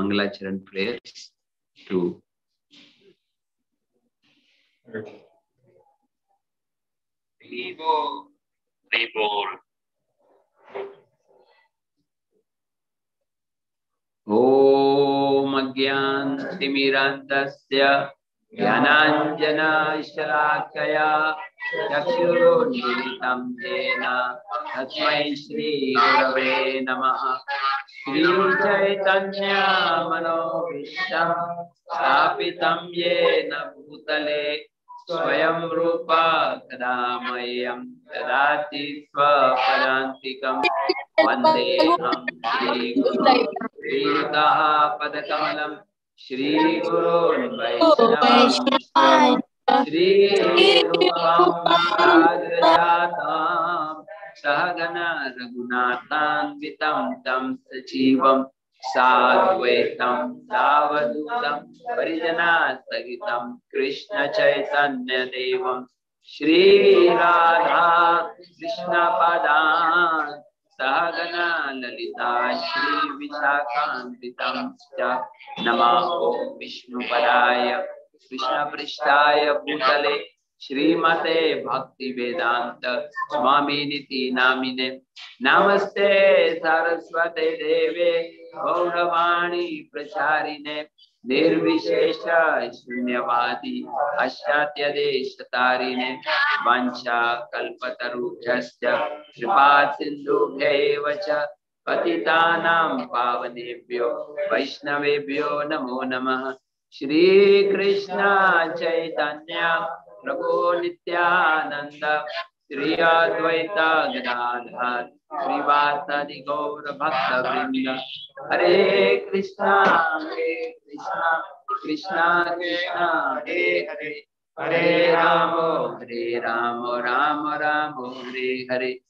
Mangalacharan prayers to Vivo, vivo. ॐ अज्ञानतिमिरान्तस्य ज्ञानाञ्जनशलाकया चक्षुरुन्मिलितं येन श्रीचैतन्यमनोभीष्टं स्थापितं येन भूतले स्वयं रूपा कदा मह्यं ददाति स्वपदान्तिकं। वन्देऽहं श्रीगुरुं श्रीयुतः पदकमलं श्रीगुरोन् वैष्णवं श्रीरूपं सहगण रघुनाथान्वितं तं सजीवं साद्वैतं सावधूतं परिजनास्तगितं कृष्णचैतन्यदेवं श्रीराधा कृष्णपदान् सहगण ललिता श्रीविशाखान्वितं च नमः विष्णुपदाय, कृष्णपृष्ठाय भूतले श्रीमते भक्तिवेदान्त स्वामिनिति नामिने। नमस्ते सरस्वते देवे, गौरवाणी प्रचारिणे, निर्विशेष शून्यवादी पाश्चात्यदेशतारिणे वंशा कल्पतरुभ्यश्च कृपा च, पतितानां पावनेभ्यो, वैष्णवेभ्यो नमो नमः। श्रीकृष्ण चैतन्य। प्रभो नित्यानंद श्री अद्वैत गदाधर श्रीवासदि गौर भक्त वृंद हरे कृष्णा हरे कृष्णा कृष्णा कृष्णा, हरे हरे। हरे राम हरे Ram Ram Ram, Hare Hare.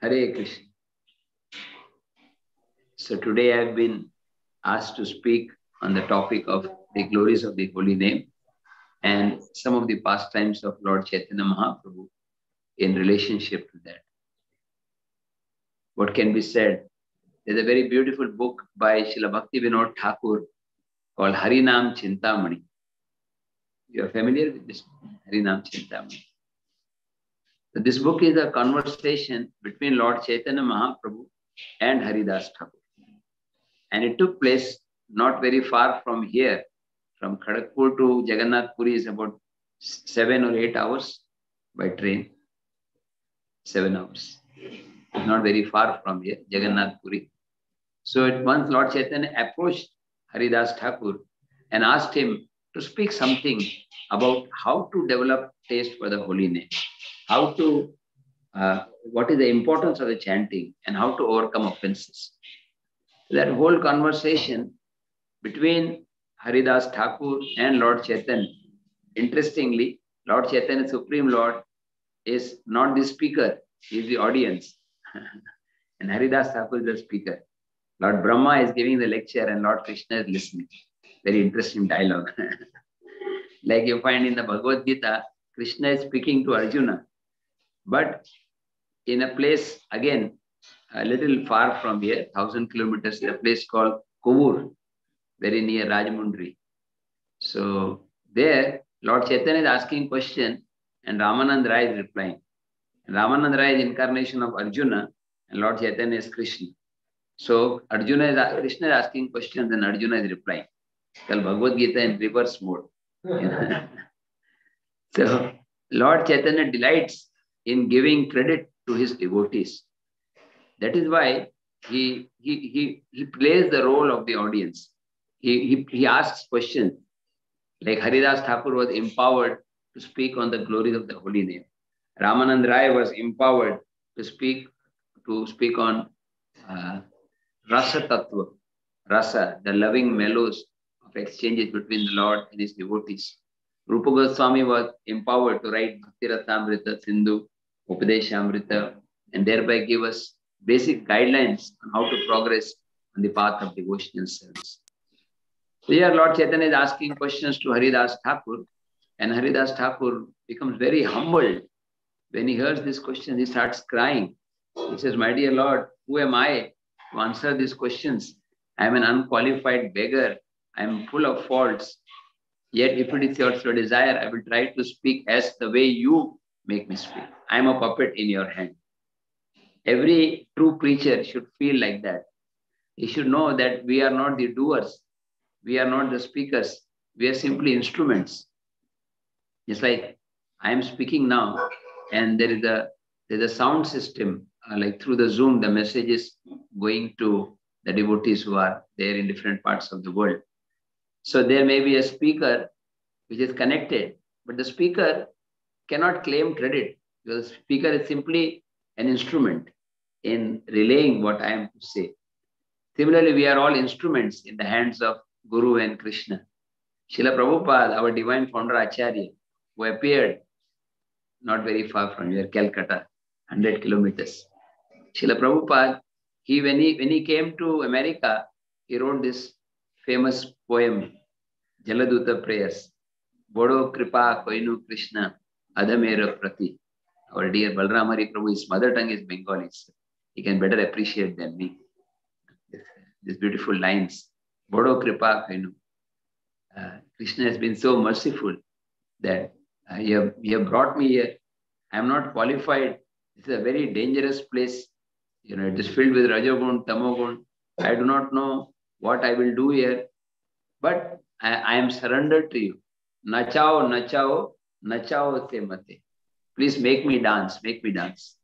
Hare Krishna. So today I've been asked to speak on the topic of the glories of the holy name and some of the pastimes of Lord Chaitanya Mahaprabhu in relationship to that. What can be said? There's a very beautiful book by Srila Bhakti Vinod Thakur called Harinam Chintamani. You are familiar with this Harinam Chintamani? This book is a conversation between Lord Chaitanya Mahaprabhu and Haridas Thakur. And it took place not very far from here. From Kharagpur to Jagannath Puri is about seven or eight hours by train. Seven hours. Not very far from here, Jagannath Puri. So at once Lord Chaitanya approached Haridas Thakur and asked him to speak something about how to develop taste for the holy name, how to, uh, what is the importance of the chanting, and how to overcome offenses. That whole conversation between Haridas Thakur and Lord Chaitanya, interestingly, Lord Chaitanya, Supreme Lord, is not the speaker, he is the audience. and Haridas Thakur is the speaker. Lord Brahma is giving the lecture and Lord Krishna is listening. Very interesting dialogue. like you find in the Bhagavad Gita, Krishna is speaking to Arjuna, but in a place, again, a little far from here, thousand kilometers, a place called Kovur, very near Rajmundri. So there, Lord Chaitanya is asking question and Ramanand Rai is replying. And Ramanand Rai is incarnation of Arjuna and Lord Chaitanya is Krishna. So Arjuna is Krishna is asking questions and Arjuna is replying. Bhagavad Gita in reverse mode. so Lord Chaitanya delights in giving credit to his devotees. That is why he he he, he plays the role of the audience. He, he, he asks questions. Like Haridas Thakur was empowered to speak on the glories of the holy name. Ramanand Rai was empowered to speak to speak on uh, Rasa Tattva, Rasa, the loving mellows of exchanges between the Lord and his devotees. Rupa Goswami was empowered to write Bhakti Rasamrita, Sindhu, Upadeshamrita, and thereby give us basic guidelines on how to progress on the path of devotional service. So here Lord Chaitanya is asking questions to Haridas Thakur, and Haridas Thakur becomes very humbled. When he hears this question, he starts crying. He says, My dear Lord, who am I to answer these questions? I am an unqualified beggar. I am full of faults. Yet, if it is your desire, I will try to speak as the way you make me speak. I am a puppet in your hand. Every true preacher should feel like that. He should know that we are not the doers, we are not the speakers, we are simply instruments. Just like I am speaking now, and there is a there's a sound system, uh, like through the Zoom, the message is going to the devotees who are there in different parts of the world. So there may be a speaker which is connected, but the speaker cannot claim credit because speaker is simply an instrument in relaying what I am to say. Similarly, we are all instruments in the hands of Guru and Krishna. Srila Prabhupada, our divine founder Acharya, who appeared not very far from here, Calcutta, 100 kilometers. Srila Prabhupada, he when he when he came to America, he wrote this famous poem, Jaladuta prayers. Bodo Kripa Koinu Krishna Adamera Prati. Our dear Balram Hari Prabhu, his mother tongue is Bengali. So he can better appreciate than me. These beautiful lines. Bodo Kripa Koinu. Uh, Krishna has been so merciful that uh, you, have, you have brought me here. I am not qualified. This is a very dangerous place. You know, it is filled with Rajogun, Tamogun. I do not know what I will do here, but I, I am surrendered to you. Nachao, nachao, nachao te mate. Please make me dance, make me dance.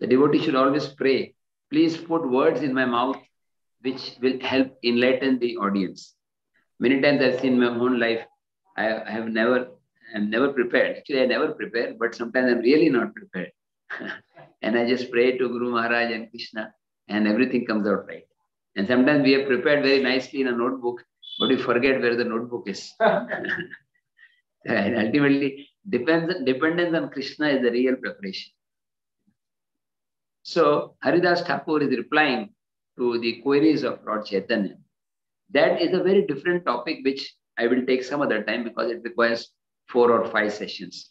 The devotee should always pray. Please put words in my mouth which will help enlighten the audience. Many times I've seen my own life, I, I have never, I'm never prepared. Actually, I never prepare, but sometimes I'm really not prepared. and I just pray to Guru Maharaj and Krishna, and everything comes out right. And sometimes we have prepared very nicely in a notebook, but we forget where the notebook is. and ultimately, depends, dependence on Krishna is the real preparation. So, Haridas Thakur is replying to the queries of Lord Chaitanya. That is a very different topic, which I will take some other time because it requires four or five sessions.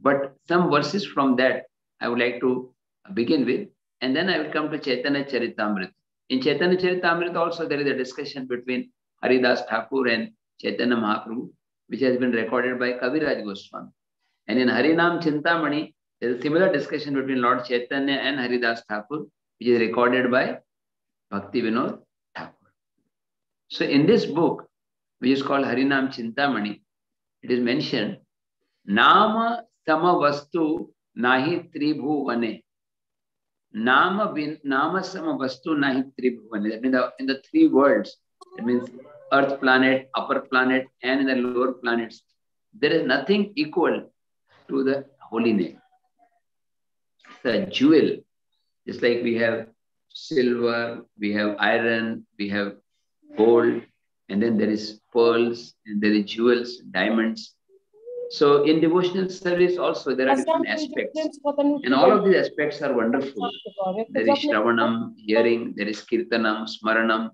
But some verses from that I would like to begin with, and then I will come to Chaitanya Charitamrita. In Chaitanya Charitamrita also there is a discussion between Haridas Thakur and Chaitanya Mahaprabhu, which has been recorded by Kaviraj Goswami. And in Harinam Chintamani, there is a similar discussion between Lord Chaitanya and Haridas Thakur, which is recorded by Bhakti Vinod Thakur. So in this book, which is called Harinam Chintamani, it is mentioned, Nama Sama Vastu Nahi Tribhuvane. Nama, bin, nama Sama Vastu Nahi Tribhuvane. That means in the three worlds, that means earth planet, upper planet, and in the lower planets, there is nothing equal to the holy name. It's a jewel, just like we have silver, we have iron, we have gold, and then there is pearls, and there is jewels, diamonds. So in devotional service also there are different aspects, and all of these aspects are wonderful. There is Shravanam, hearing, there is Kirtanam, Smaranam.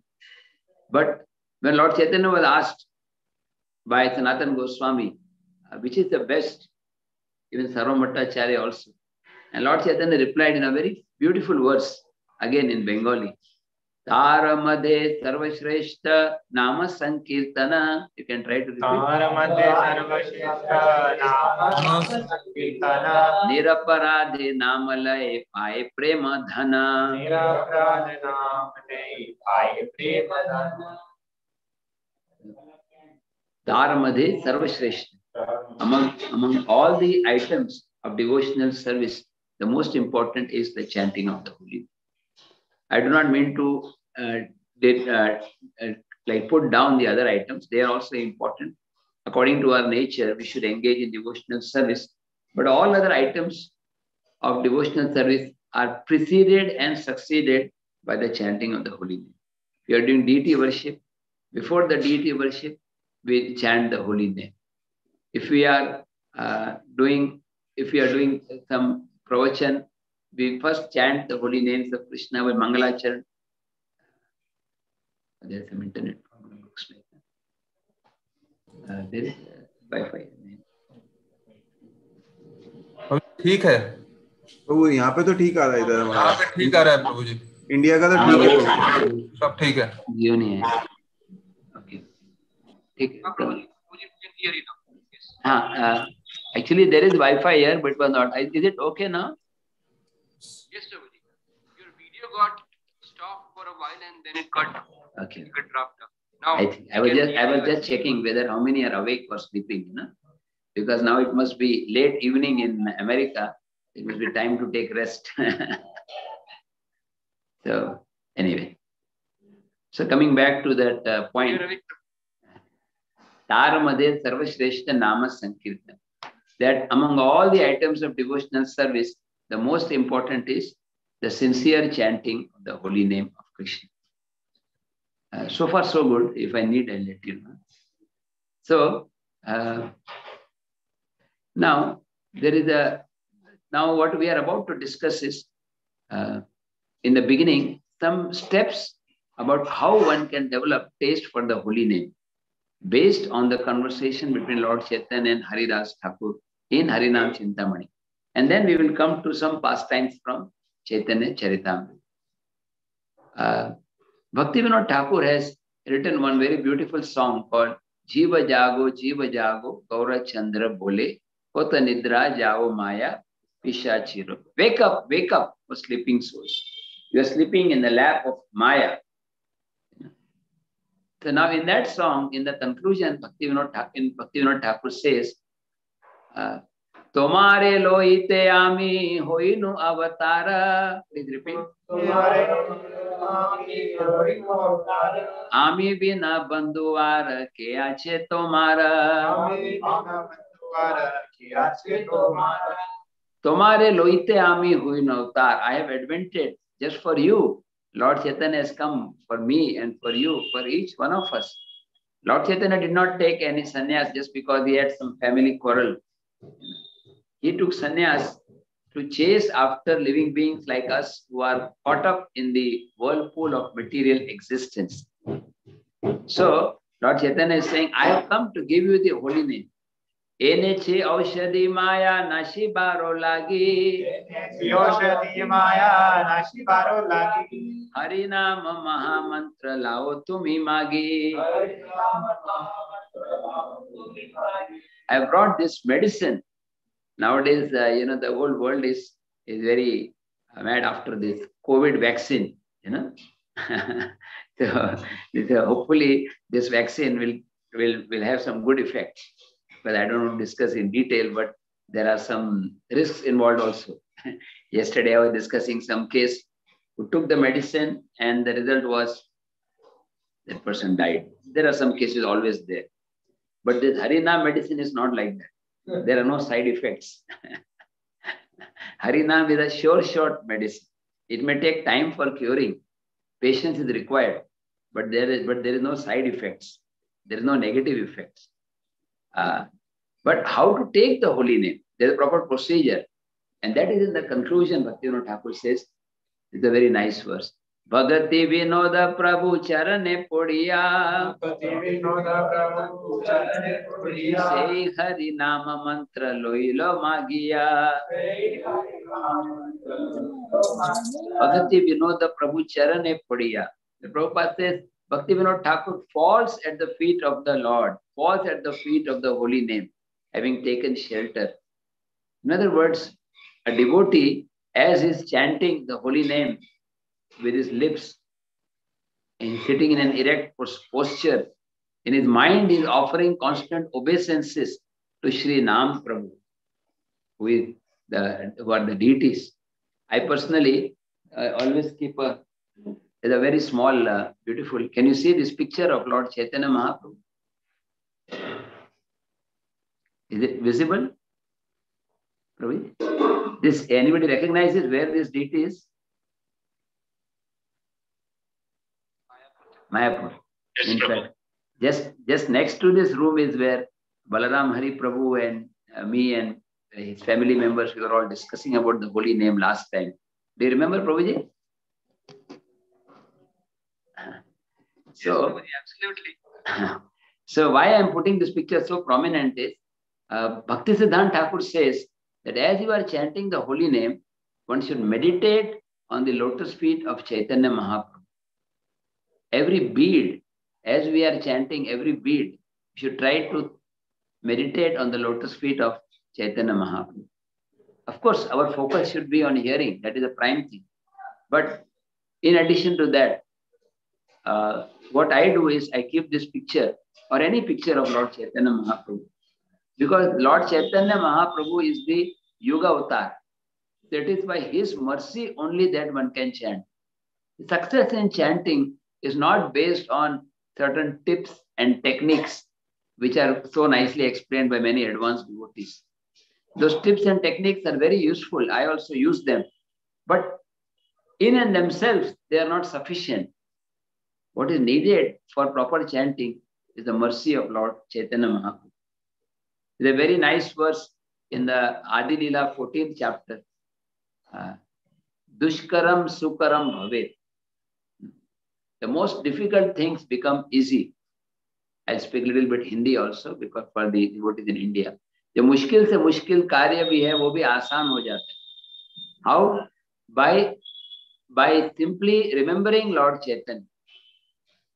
But When Lord Chaitanya was asked by Sanatana Goswami, which is the best, even Sarvamattacharya also. And Lord Chaitanya replied in a very beautiful verse, again in Bengali. Taramade Sarvashreshta Nama Sankirtana. You can try to repeat. Taramade Sarvashreshta Nama Sankirtana. Niraparade Namalaye Paye Prema Dhana. Niraparade Namalaye Paye Prema Dhana. धन Dharamade Sarvashreshta. Among, among all the items of devotional service, the most important is the chanting of the holy. I do not mean to uh, did, uh, uh, like put down the other items. They are also important. According to our nature, we should engage in devotional service. But all other items of devotional service are preceded and succeeded by the chanting of the holy name. If you are doing deity worship, before the deity worship, we chant the holy name. If we are uh, doing, if we are doing some pravachan, we first chant the holy names of Krishna with Mangalacharan. There's some internet problem, looks like. Uh, there is uh, Wi-Fi. ठीक है तो वो यहाँ पे तो ठीक आ रहा है इधर यहाँ हमारा पे ठीक आ रहा है प्रभु जी इंडिया का तो ठीक है सब ठीक है जियो नहीं है ठीक है तो- हाँ actually there is wifi here but was not is it okay now Yes, Prabhuji. Your video got stopped for a while and then it got okay it got dropped. Now I think I was just I was just checking whether how many are awake or sleeping, you know, because now it must be late evening in America. It must be time to take rest. so anyway, so coming back to that uh, point, Taramade Sarvashreshta Nama Sankirtan. That among all the items of devotional service, the most important is the sincere chanting of the holy name of Krishna. Uh, so far, so good. If I need, I'll let you know. So, uh, now there is a now what we are about to discuss is uh, in the beginning some steps about how one can develop taste for the holy name based on the conversation between Lord Chaitanya and Haridas Thakur in Harinam Chintamani. And then we will come to some pastimes from Chaitanya Charitamrita. Uh, Bhakti Thakur has written one very beautiful song called Jiva Jago, Jiva Jago, Gaura Chandra Bole, Kota Nidra Jao Maya, Pisha Chiro. Wake up, wake up, O sleeping souls. You are sleeping in the lap of Maya. So now in that song, in the conclusion, Bhakti Vinod Thakur, in Bhakti Vinod Thakur says, uh, तुम्हारे लोहिते आमी होइनु अवतार please repeat तुम्हारे आमी बिना बंधुवार के आछे तुम्हार तुम्हारे लोहिते आमी होइनु अवतार I have advented just for you Lord Chaitanya has come for me and for you, for each one of us. Lord Chaitanya did not take any sannyas just because he had some family quarrel. He took sannyas to chase after living beings like us who are caught up in the whirlpool of material existence. So, Lord Chaitanya is saying, I have come to give you the holy name. Ene che aushadhi maya nashi baro lagi. Hari nama maha mantra lao tumi magi. I brought this medicine. Nowadays uh, you know the whole world is is very uh, mad after this covid vaccine you know. So, so hopefully this vaccine will will will have some good effects but i don't want to discuss in detail but there are some risks involved also yesterday i was discussing some case who took the medicine and the result was that person died there are some cases always there but this harina medicine is not like that there are no side effects. Harinam is a sure short medicine. It may take time for curing. Patience is required, but there is but there is no side effects. There is no negative effects. Uh, but how to take the holy name? There's a proper procedure. And that is in the conclusion, Bhaktivinoda Thakur says, it's a very nice verse. Bhagati Vinoda Prabhu Charane Podiya Sei Hari Nama Mantra Loilo Magiya Bhagati Vinoda Prabhu Charane Podiya. The Prabhupada says, Bhakti Vinod Thakur falls at the feet of the Lord, falls at the feet of the holy name, having taken shelter. In other words, a devotee, as he's chanting the holy name with his lips and sitting in an erect posture, in his mind, he is offering constant obeisances to Sri Nam Prabhu, who, is the, who are the deities. I personally uh, always keep a, there's a very small, uh, beautiful. Can you see this picture of Lord Chaitanya Mahaprabhu? Is it visible? Prabhu? This anybody recognizes where this deity is? Mayapur. In fact, just just next to this room is where Balaram Hari Prabhu and uh, me and his family members we were all discussing about the holy name last time. Do you remember, Prabhuji? So, absolutely. so why I'm putting this picture so prominent is uh, Bhakti Siddhant Thakur says that as you are chanting the holy name, one should meditate on the lotus feet of Chaitanya Mahaprabhu. Every bead, as we are chanting every bead, we should try to meditate on the lotus feet of Chaitanya Mahaprabhu. Of course, our focus should be on hearing, that is the prime thing. But in addition to that, uh, what I do is I keep this picture or any picture of Lord Chaitanya Mahaprabhu. Because Lord Chaitanya Mahaprabhu is the Yuga Avatar. That is by his mercy only that one can chant. Success in chanting is not based on certain tips and techniques which are so nicely explained by many advanced devotees. Those tips and techniques are very useful. I also use them. But in and themselves, they are not sufficient. What is needed for proper chanting is the mercy of Lord Chaitanya Mahaprabhu. There's a very nice verse in the Adi Lila 14th chapter. Uh, Dushkaram Sukaram Bhavet. The most difficult things become easy. I'll speak a little bit Hindi also because for the devotees in India. जो मुश्किल से मुश्किल कार्य भी है वो भी आसान हो जाता है how by by simply remembering Lord Chaitanya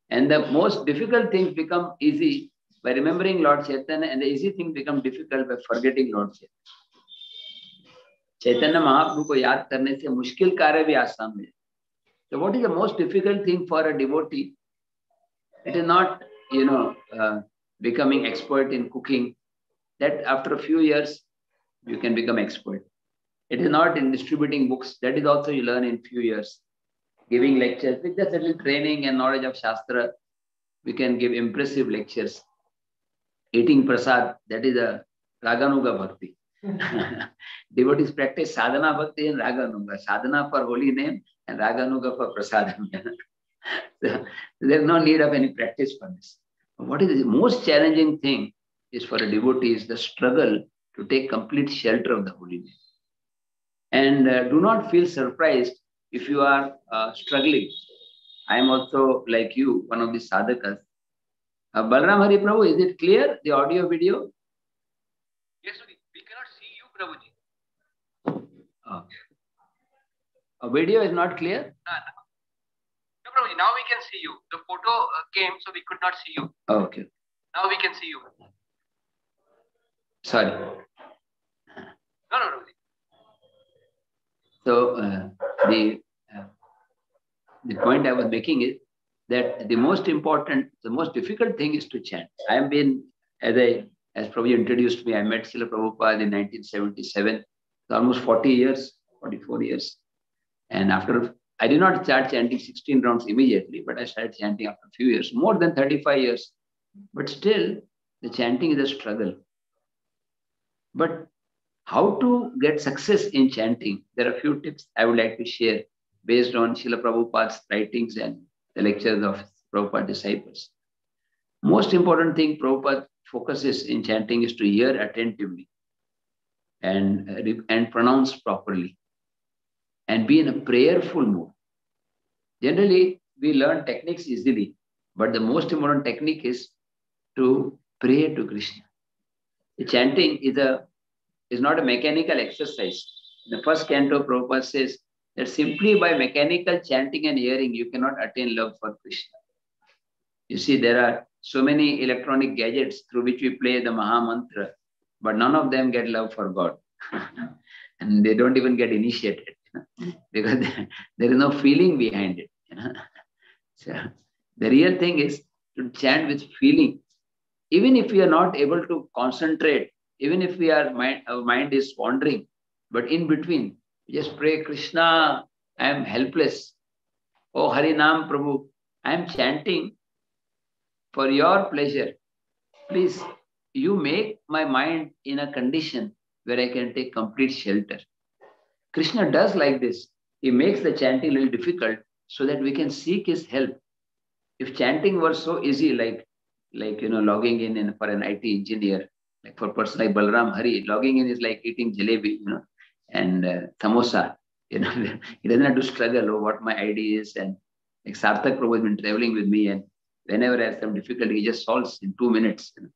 and the most difficult things become easy by remembering Lord Chaitanya, and the easy things become difficult by forgetting Lord Chaitanya. Chaitanya Mahaprabhu को याद करने से मुश्किल कार्य भी आसान हो जाए So what is the most difficult thing for a devotee? It is not, you know, uh, becoming expert in cooking. That after a few years, you can become expert. It is not in distributing books. That is also you learn in few years. Giving lectures with just a little training and knowledge of Shastra, we can give impressive lectures. Eating prasad, that is a Raganuga Bhakti. Devotees practice sadhana bhakti and Raganuga. Sadhana for holy name and Raganuga for prasadam. so, there's no need of any practice for this. What is the most challenging thing is for a devotee is the struggle to take complete shelter of the holy name. And uh, do not feel surprised if you are uh, struggling. I am also like you, one of the sadhakas. Uh, Balram Hari Prabhu, is it clear, the audio video? Yes, we, we cannot see you, Prabhuji. Oh. A video is not clear? No, no. No, Prabhuji, now we can see you. The photo uh, came, so we could not see you. Oh, okay. Now we can see you. Sorry. No, no, Prabhuji. So uh, the the point I was making is that the most important, the most difficult thing is to chant. I have been, as I as Prabhu introduced me, I met Srila Prabhupada in 1977. It's almost 40 years, 44 years. And after I did not start chanting 16 rounds immediately, but I started chanting after a few years, more than 35 years. But still, the chanting is a struggle. But how to get success in chanting? There are a few tips I would like to share based on Srila Prabhupada's writings and the lectures of Prabhupada disciples. Most important thing Prabhupada focuses in chanting is to hear attentively and, and pronounce properly and be in a prayerful mood. Generally, we learn techniques easily, but the most important technique is to pray to Krishna. The chanting is a is not a mechanical exercise. The first canto, Prabhupada says that simply by mechanical chanting and hearing, you cannot attain love for Krishna. You see, there are so many electronic gadgets through which we play the Maha Mantra, but none of them get love for God. and they don't even get initiated because there is no feeling behind it. so the real thing is to chant with feeling. Even if we are not able to concentrate even if we are mind, our mind is wandering, but in between, just pray, Krishna, I am helpless. Oh Harinam Prabhu, I am chanting for your pleasure. Please, you make my mind in a condition where I can take complete shelter. Krishna does like this. He makes the chanting a little difficult so that we can seek his help. If chanting were so easy, like like you know, logging in, in for an IT engineer, like for person like Balram Hari, logging in is like eating jalebi, you know, and uh, samosa. You know, he doesn't have to struggle over what my ID is. And like Sarthak Prabhu has been traveling with me, and whenever I have some difficulty, he just solves in two minutes. You know.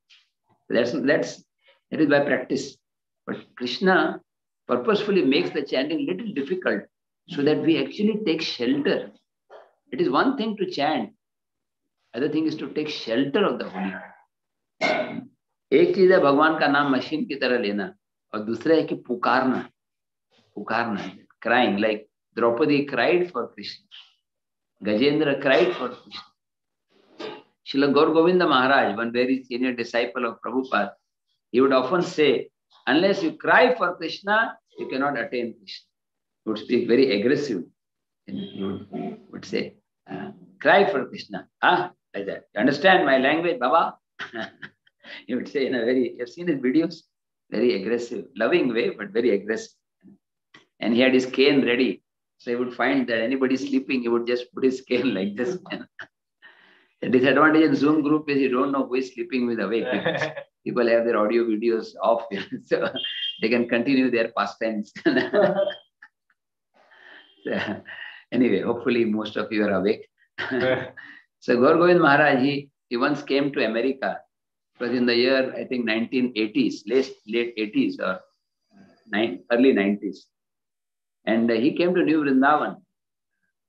That's that's that is by practice. But Krishna purposefully makes the chanting little difficult so that we actually take shelter. It is one thing to chant, other thing is to take shelter of the holy. एक चीज है भगवान का नाम machine की तरह लेना और दूसरा है कि पुकारना पुकारना crying like Draupadi cried for Krishna Gajendra cried for Krishna Srila Gaur Govinda Maharaj, one very senior disciple of Prabhupada, he would often say, unless you cry for Krishna, you cannot attain Krishna. He would speak very aggressive. And he would, would say, uh, cry for Krishna. Ah, like that. You understand my language, Baba? he would say in a very, you've seen his videos, very aggressive, loving way, but very aggressive. And he had his cane ready. So he would find that anybody sleeping, he would just put his cane like this. The disadvantage in Zoom group is you don't know who is sleeping with awake. because People have their audio videos off, so they can continue their pastimes. So, anyway, hopefully most of you are awake. so Gaur Govind Maharaj, he, he once came to America. It was in the year, I think, 1980s, late, late 80s or nine, early 90s. And he came to New Vrindavan.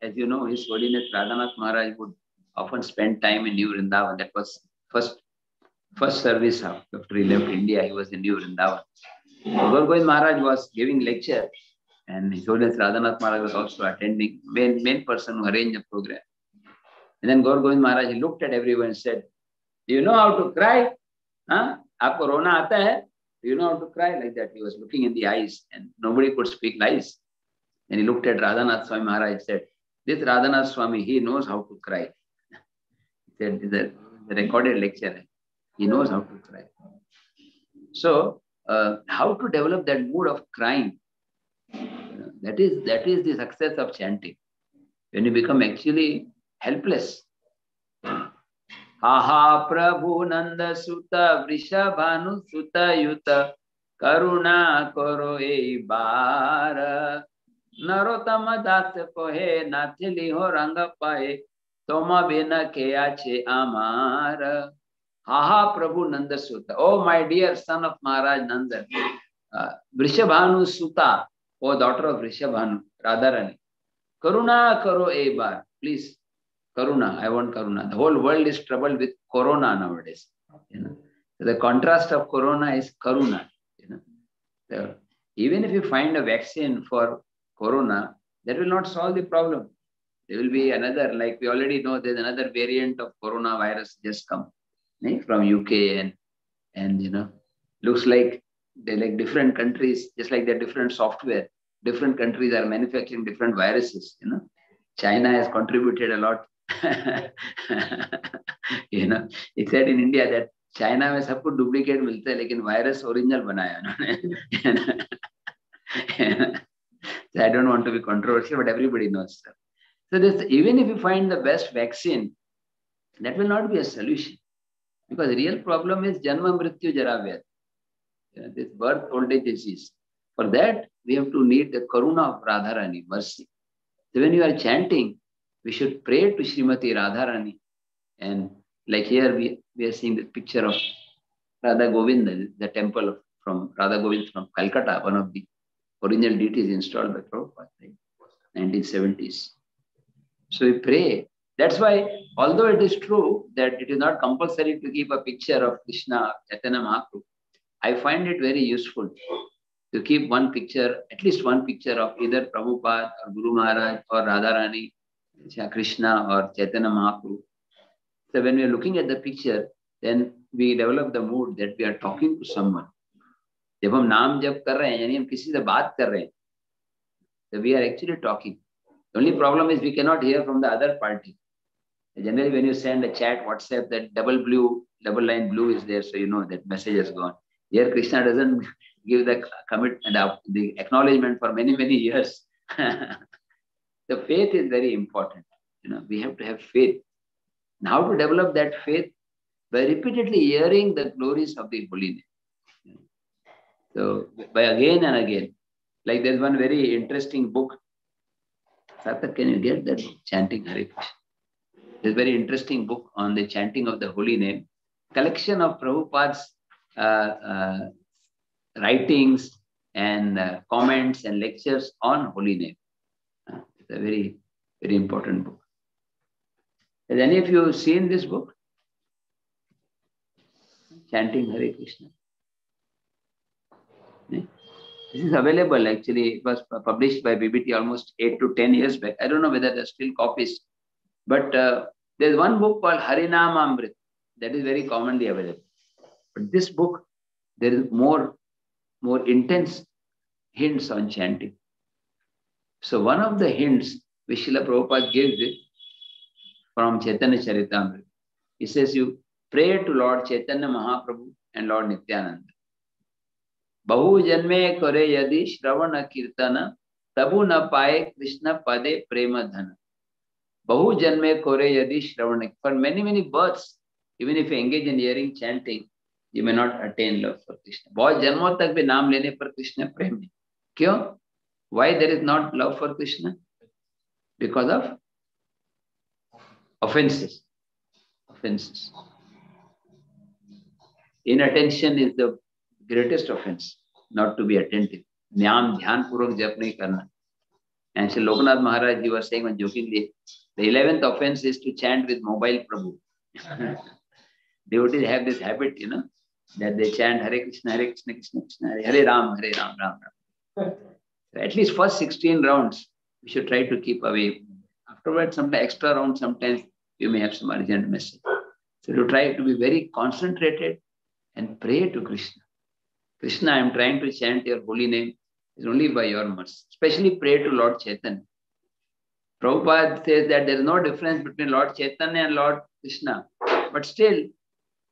As you know, His Holiness Radhanath Maharaj would often spend time in New Vrindavan. That was first first service after he left India. He was in New Vrindavan. Gaurgovind Maharaj was giving lecture and His Holiness Radhanath Maharaj was also attending, main, main person who arranged the program. And then Gaurgovind Maharaj looked at everyone and said, Do you know how to cry? Huh? Do you know how to cry? Like that. He was looking in the eyes and nobody could speak lies. And he looked at Radhanath Swami Maharaj said, This Radhanath Swami, he knows how to cry said the, the recorded lecture. He knows how to cry. So, uh, how to develop that mood of crying? that is that is the success of chanting. When you become actually helpless. Aha Prabhu Nanda Sutta Vrishabhanu Sutta Yuta Karuna Koro E Bara Narotama Das Kohe Nathili Ho Ranga Pae Toma Bena Keache Amar. Haha Prabhu Nanda Sutta. Oh, my dear son of Maharaj Nanda. Uh, Vrishabhanu Sutta. Oh, daughter of Vrishabhanu, Radharani. Karuna Karo Ebar. Please, Karuna. I want Karuna. The whole world is troubled with Corona nowadays. You know, so the contrast of Corona is Karuna. You know, so even if you find a vaccine for Corona, that will not solve the problem. There will be another, like we already know, there's another variant of coronavirus just come right, from UK and and you know, looks like they're like different countries, just like they're different software. Different countries are manufacturing different viruses. You know, China has contributed a lot. you know, it said in India that China में सब कुछ duplicate मिलता है लेकिन virus original बनाया उन्होंने so I don't want to be controversial, but everybody knows. Sir. So this, even if you find the best vaccine, that will not be a solution. Because the real problem is Janma Mrityu Jara you know, this birth old age disease. For that, we have to need the Karuna of Radharani, mercy. So when you are chanting, we should pray to Srimati Radharani. And like here, we, we are seeing the picture of Radha Govinda, the temple of, from Radha Govinda from Calcutta, one of the original deity is installed by Prabhupada, right? 1970s. So we pray. That's why, although it is true that it is not compulsory to keep a picture of Krishna, Chaitanya Mahaprabhu, I find it very useful to keep one picture, at least one picture of either Prabhupada or Guru Maharaj or Radharani, Krishna or Chaitanya Mahaprabhu. So when we are looking at the picture, then we develop the mood that we are talking to someone. जब हम नाम जब कर रहे हैं, यानी हम किसी से बात कर रहे हैं तो we are actually talking only problem is we can hear from the other party generally when you send a chat WhatsApp that double blue double line blue is there so you know that message is gone here Krishna doesn't give the commit and acknowledgement for many many years the faith is very important you know we have to have faith how to develop that faith by repeatedly hearing the glories of the holy name So by again and again. Like there's one very interesting book. Sarthak, can you get that book? Chanting Hare Krishna. A very interesting book on the chanting of the holy name. Collection of Prabhupada's uh, uh, writings and uh, comments and lectures on holy name. Uh, it's a very, very important book. Has any of you seen this book? Chanting Hare Krishna. This is available actually. It was published by BBT almost eight to 10 years back. I don't know whether there's still copies, but uh, there's one book called Harinam Amrit that is very commonly available. But this book, there is more, more intense hints on chanting. So one of the hints which Srila Prabhupada gives it from Chaitanya Charitamrita. He says you pray to Lord Chaitanya Mahaprabhu and Lord Nityananda. बहु जन्मे करे यदि श्रवण कीर्तन तबु न पाए कृष्ण पदे प्रेम धन बहु जन्मे करे यदि श्रवण for many many births even if engage in hearing chanting you may not attain love for Krishna बहुत जन्मों तक भी नाम लेने पर कृष्ण प्रेम नहीं। क्यों? Why there is not love for Krishna because of offences offences in attention is the greatest offense not to be attentive. Nyam dhyan purvak jap nahi karna. And Sri Lokanath Maharaj, you were saying when jokingly, the 11th offense is to chant with mobile Prabhu. Devotees have this habit, you know, that they chant Hare Krishna, Hare Krishna, Krishna Krishna, Hare, Ram, Hare Ram, Ram Ram. So at least first 16 rounds, we should try to keep away. Afterwards, sometimes extra round, sometimes you may have some urgent message. So to try to be very concentrated and pray to Krishna. Krishna, I am trying to chant your holy name. It's only by your mercy. Especially pray to Lord Chaitanya. Prabhupada says that there is no difference between Lord Chaitanya and Lord Krishna. But still,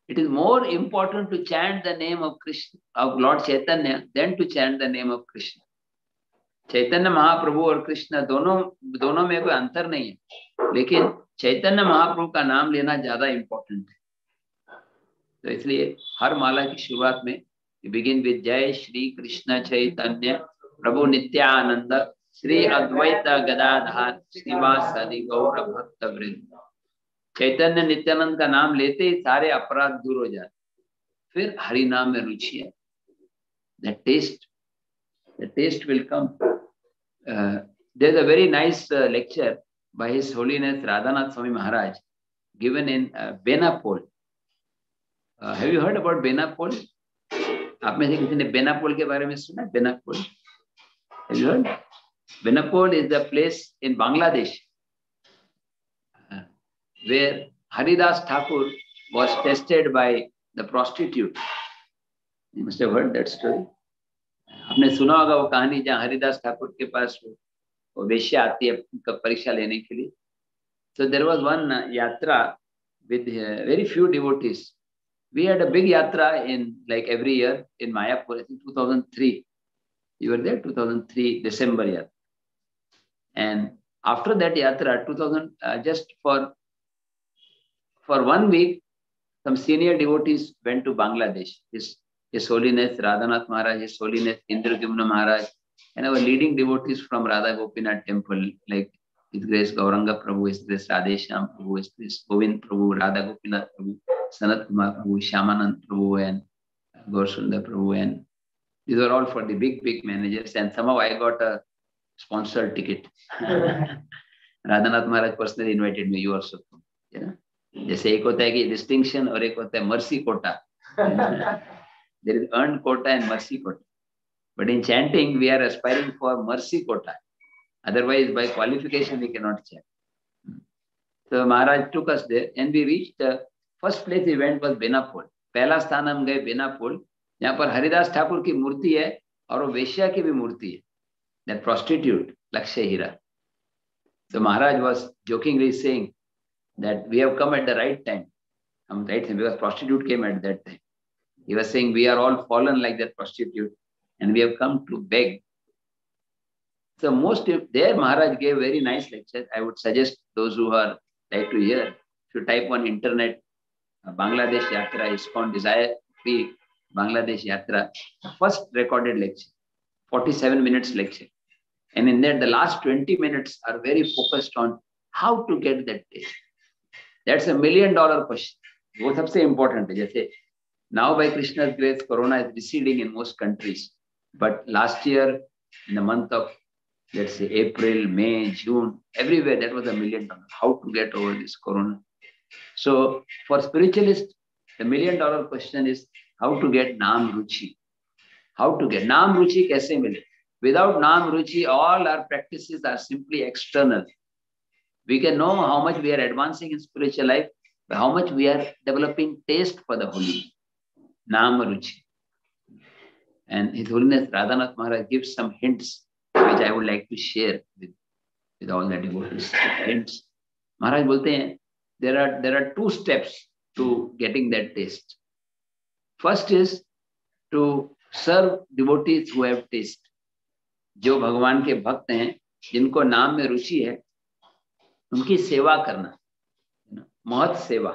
it is more important to chant the name of Krishna, of Lord Chaitanya than to chant the name of Krishna. Chaitanya Mahaprabhu और कृष्ण दोनों दोनों में कोई अंतर नहीं है लेकिन चैतन्य महाप्रभु का नाम लेना ज़्यादा इंपॉर्टेंट है तो इसलिए हर माला की शुरुआत में You begin with Jai Shri Krishna Chaitanya Prabhu Nityananda Sri Advaita Gadadhar Srivasadi Gaura Bhakta Vrind चैतन्य नित्यानंद का नाम लेते ही सारे अपराध दूर हो जाते फिर हरि नाम में रुचि है the taste the taste will come there a very nice lecture by his holiness radhanath swami maharaj given in uh, benapol uh, have you heard about benapol आप में से किसी ने बेनापोल के बारे में सुना Benapole. Benapole is the place in Bangladesh where Haridas Thakur was tested by the prostitute story आपने सुना होगा वो कहानी जहाँ हरिदास ठाकुर के पास वो वो आती है परीक्षा लेने के लिए। तो there was one yatra with very few devotees We had a big yatra in like every year in Mayapur, I think 2003. You were there, 2003, December year. And after that yatra, 2000, uh, just for for one week, some senior devotees went to Bangladesh. His, His Holiness Radhanath Maharaj, His Holiness Indradyumna Maharaj, and our leading devotees from Radha Gopinath temple, like His Grace Gauranga Prabhu, His Grace Radhesham Prabhu, His Grace Govind Prabhu, Radha Gopinath Prabhu, Sanat Kumar Prabhu, Shyamanand Prabhu, and Gorsunda Prabhu. And these were all for the big, big managers. And somehow I got a sponsored ticket. Radhanath Maharaj personally invited me, you also. You know? जैसे एक होता है कि distinction और एक होता है mercy quota there is earn quota and mercy quota but in chanting we are aspiring for mercy quota otherwise by qualification we cannot chant so maharaj took us there and we reached the first place we went was benapol पहला स्थान हम गए बेनापोल जहाँ पर हरिदास ठाकुर की मूर्ति है और वो वेश्या की भी मूर्ति है that prostitute लक्ष्य so maharaj was jokingly saying that we have come at the right time. Um, right time because prostitute came at that time. He was saying we are all fallen like that prostitute. and we have come to beg. So most of there Maharaj gave very nice lecture. I would suggest those who are like to hear to type on internet uh, Bangladesh Yatra ISKCON Desire Free Bangladesh Yatra first recorded lecture, 47 minutes lecture. And in that, the last 20 minutes are very focused on how to get that taste. That's a million dollar question. वो सबसे important है जैसे now by Krishna's grace, Corona is receding in most countries. But last year, in the month of let's say April, May, June, everywhere that was a million dollar. How to get over this Corona? So for spiritualists, the million dollar question is how to get Nam Ruchi. How to get Nam Ruchi kaise? Without Nam Ruchi, all our practices are simply external. We can know how much we are advancing in spiritual life, but how much we are developing taste for the holy. Nam Ruchi. And His Holiness Radhanath Maharaj gives some hints which I would like to share with, with all the devotees. Hints. Maharaj bolte hain, there are there are two steps to getting that taste. First is to serve devotees who have taste. जो भगवान के भक्त हैं जिनको नाम में रुचि है उनकी सेवा करना महत सेवा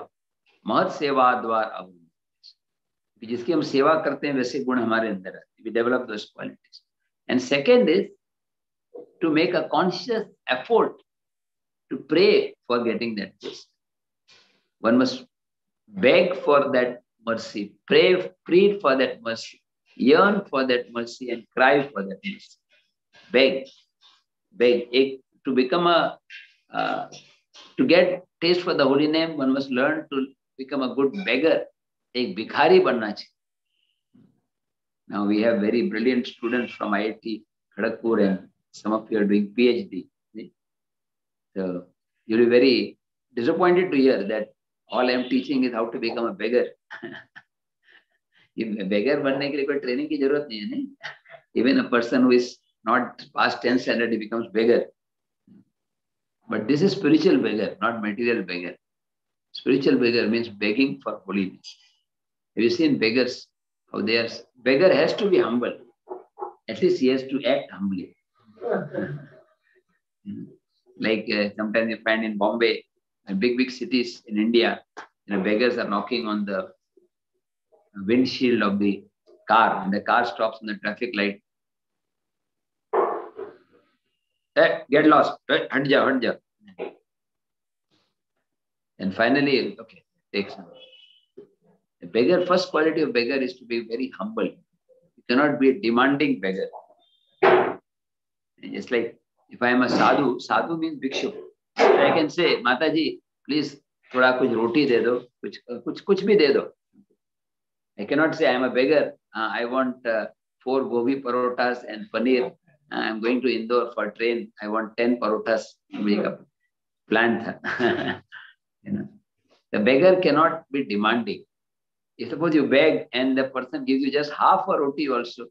महत सेवा द्वार अवरुण जिसकी हम सेवा करते हैं वैसे गुण हमारे अंदर आते we develop qualities and second is to make a conscious effort to pray for getting that justice. One must beg for that mercy, pray, plead for that mercy, yearn for that mercy, and cry for that mercy. Beg, beg. To become a, uh, to get taste for the holy name, one must learn to become a good beggar. Take bhikari. Now we have very brilliant students from IIT Kharagpur and some of you are doing PhD. So you'll be very disappointed to hear that all I'm teaching is how to become a beggar. beggar बनने के लिए कोई training की जरूरत नहीं है नहीं even a person who is not past 10 standard he becomes beggar but this is spiritual beggar not material beggar spiritual beggar means begging for holiness have you seen beggars how they are beggar has to be humble at least he has to act humbly like uh, sometimes you find in bombay and big, big cities in India, you know, beggars are knocking on the windshield of the car, and the car stops on the traffic light. Hey, get lost. Hey, hut ja. And finally, okay, take some. The beggar, first quality of beggar is to be very humble. You cannot be a demanding beggar. Just like if I am a sadhu, sadhu means bhikshu. I can say, माता जी please थोड़ा कुछ रोटी दे दो कुछ कुछ कुछ भी दे दो I cannot say I am a beggar I want four gobhi parotas and paneer I am going to Indore for train I want ten parotas मुझे का प्लान था you know the beggar cannot be demanding if suppose you beg and the person gives you just half a roti also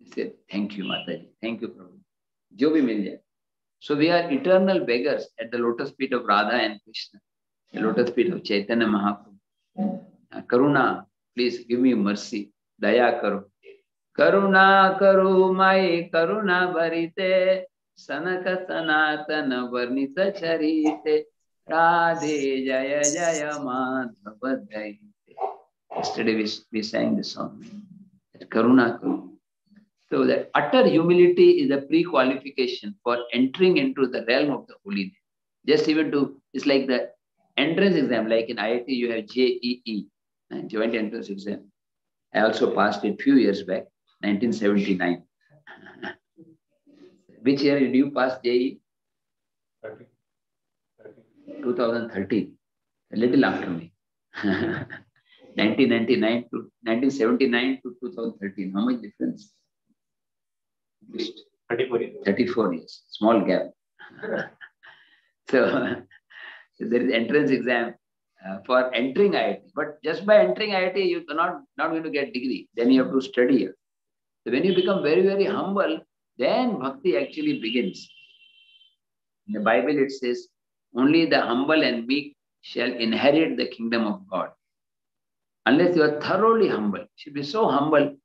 you say thank you mataji thank you prabhu jo bhi mil jaye So we are eternal beggars at the lotus feet of Radha and Krishna, the lotus feet of Chaitanya Mahaprabhu. Uh, Karuna, please give me mercy. Daya karo. Karuna karu mai karuna bharite sanaka sanatana varnita charite Radhe jaya jaya madhava Yesterday we, we sang the song. Karuna karu. So that utter humility is a pre-qualification for entering into the realm of the holy name. Just even to, it's like the entrance exam, like in IIT you have JEE, Joint Entrance Exam. I also passed it few years back, 1979. Which year did you pass JEE? 2013, a little after me. 1999 to 1979 to 2013. How much difference? 34 years. 34 years, small gap. so, there is entrance exam uh, for entering IIT. But just by entering IIT, you cannot not going to get degree. Then you have to study. So when you become very, very humble, then bhakti actually begins. In the Bible, it says, only the humble and meek shall inherit the kingdom of God. Unless you are thoroughly humble, you should be so humble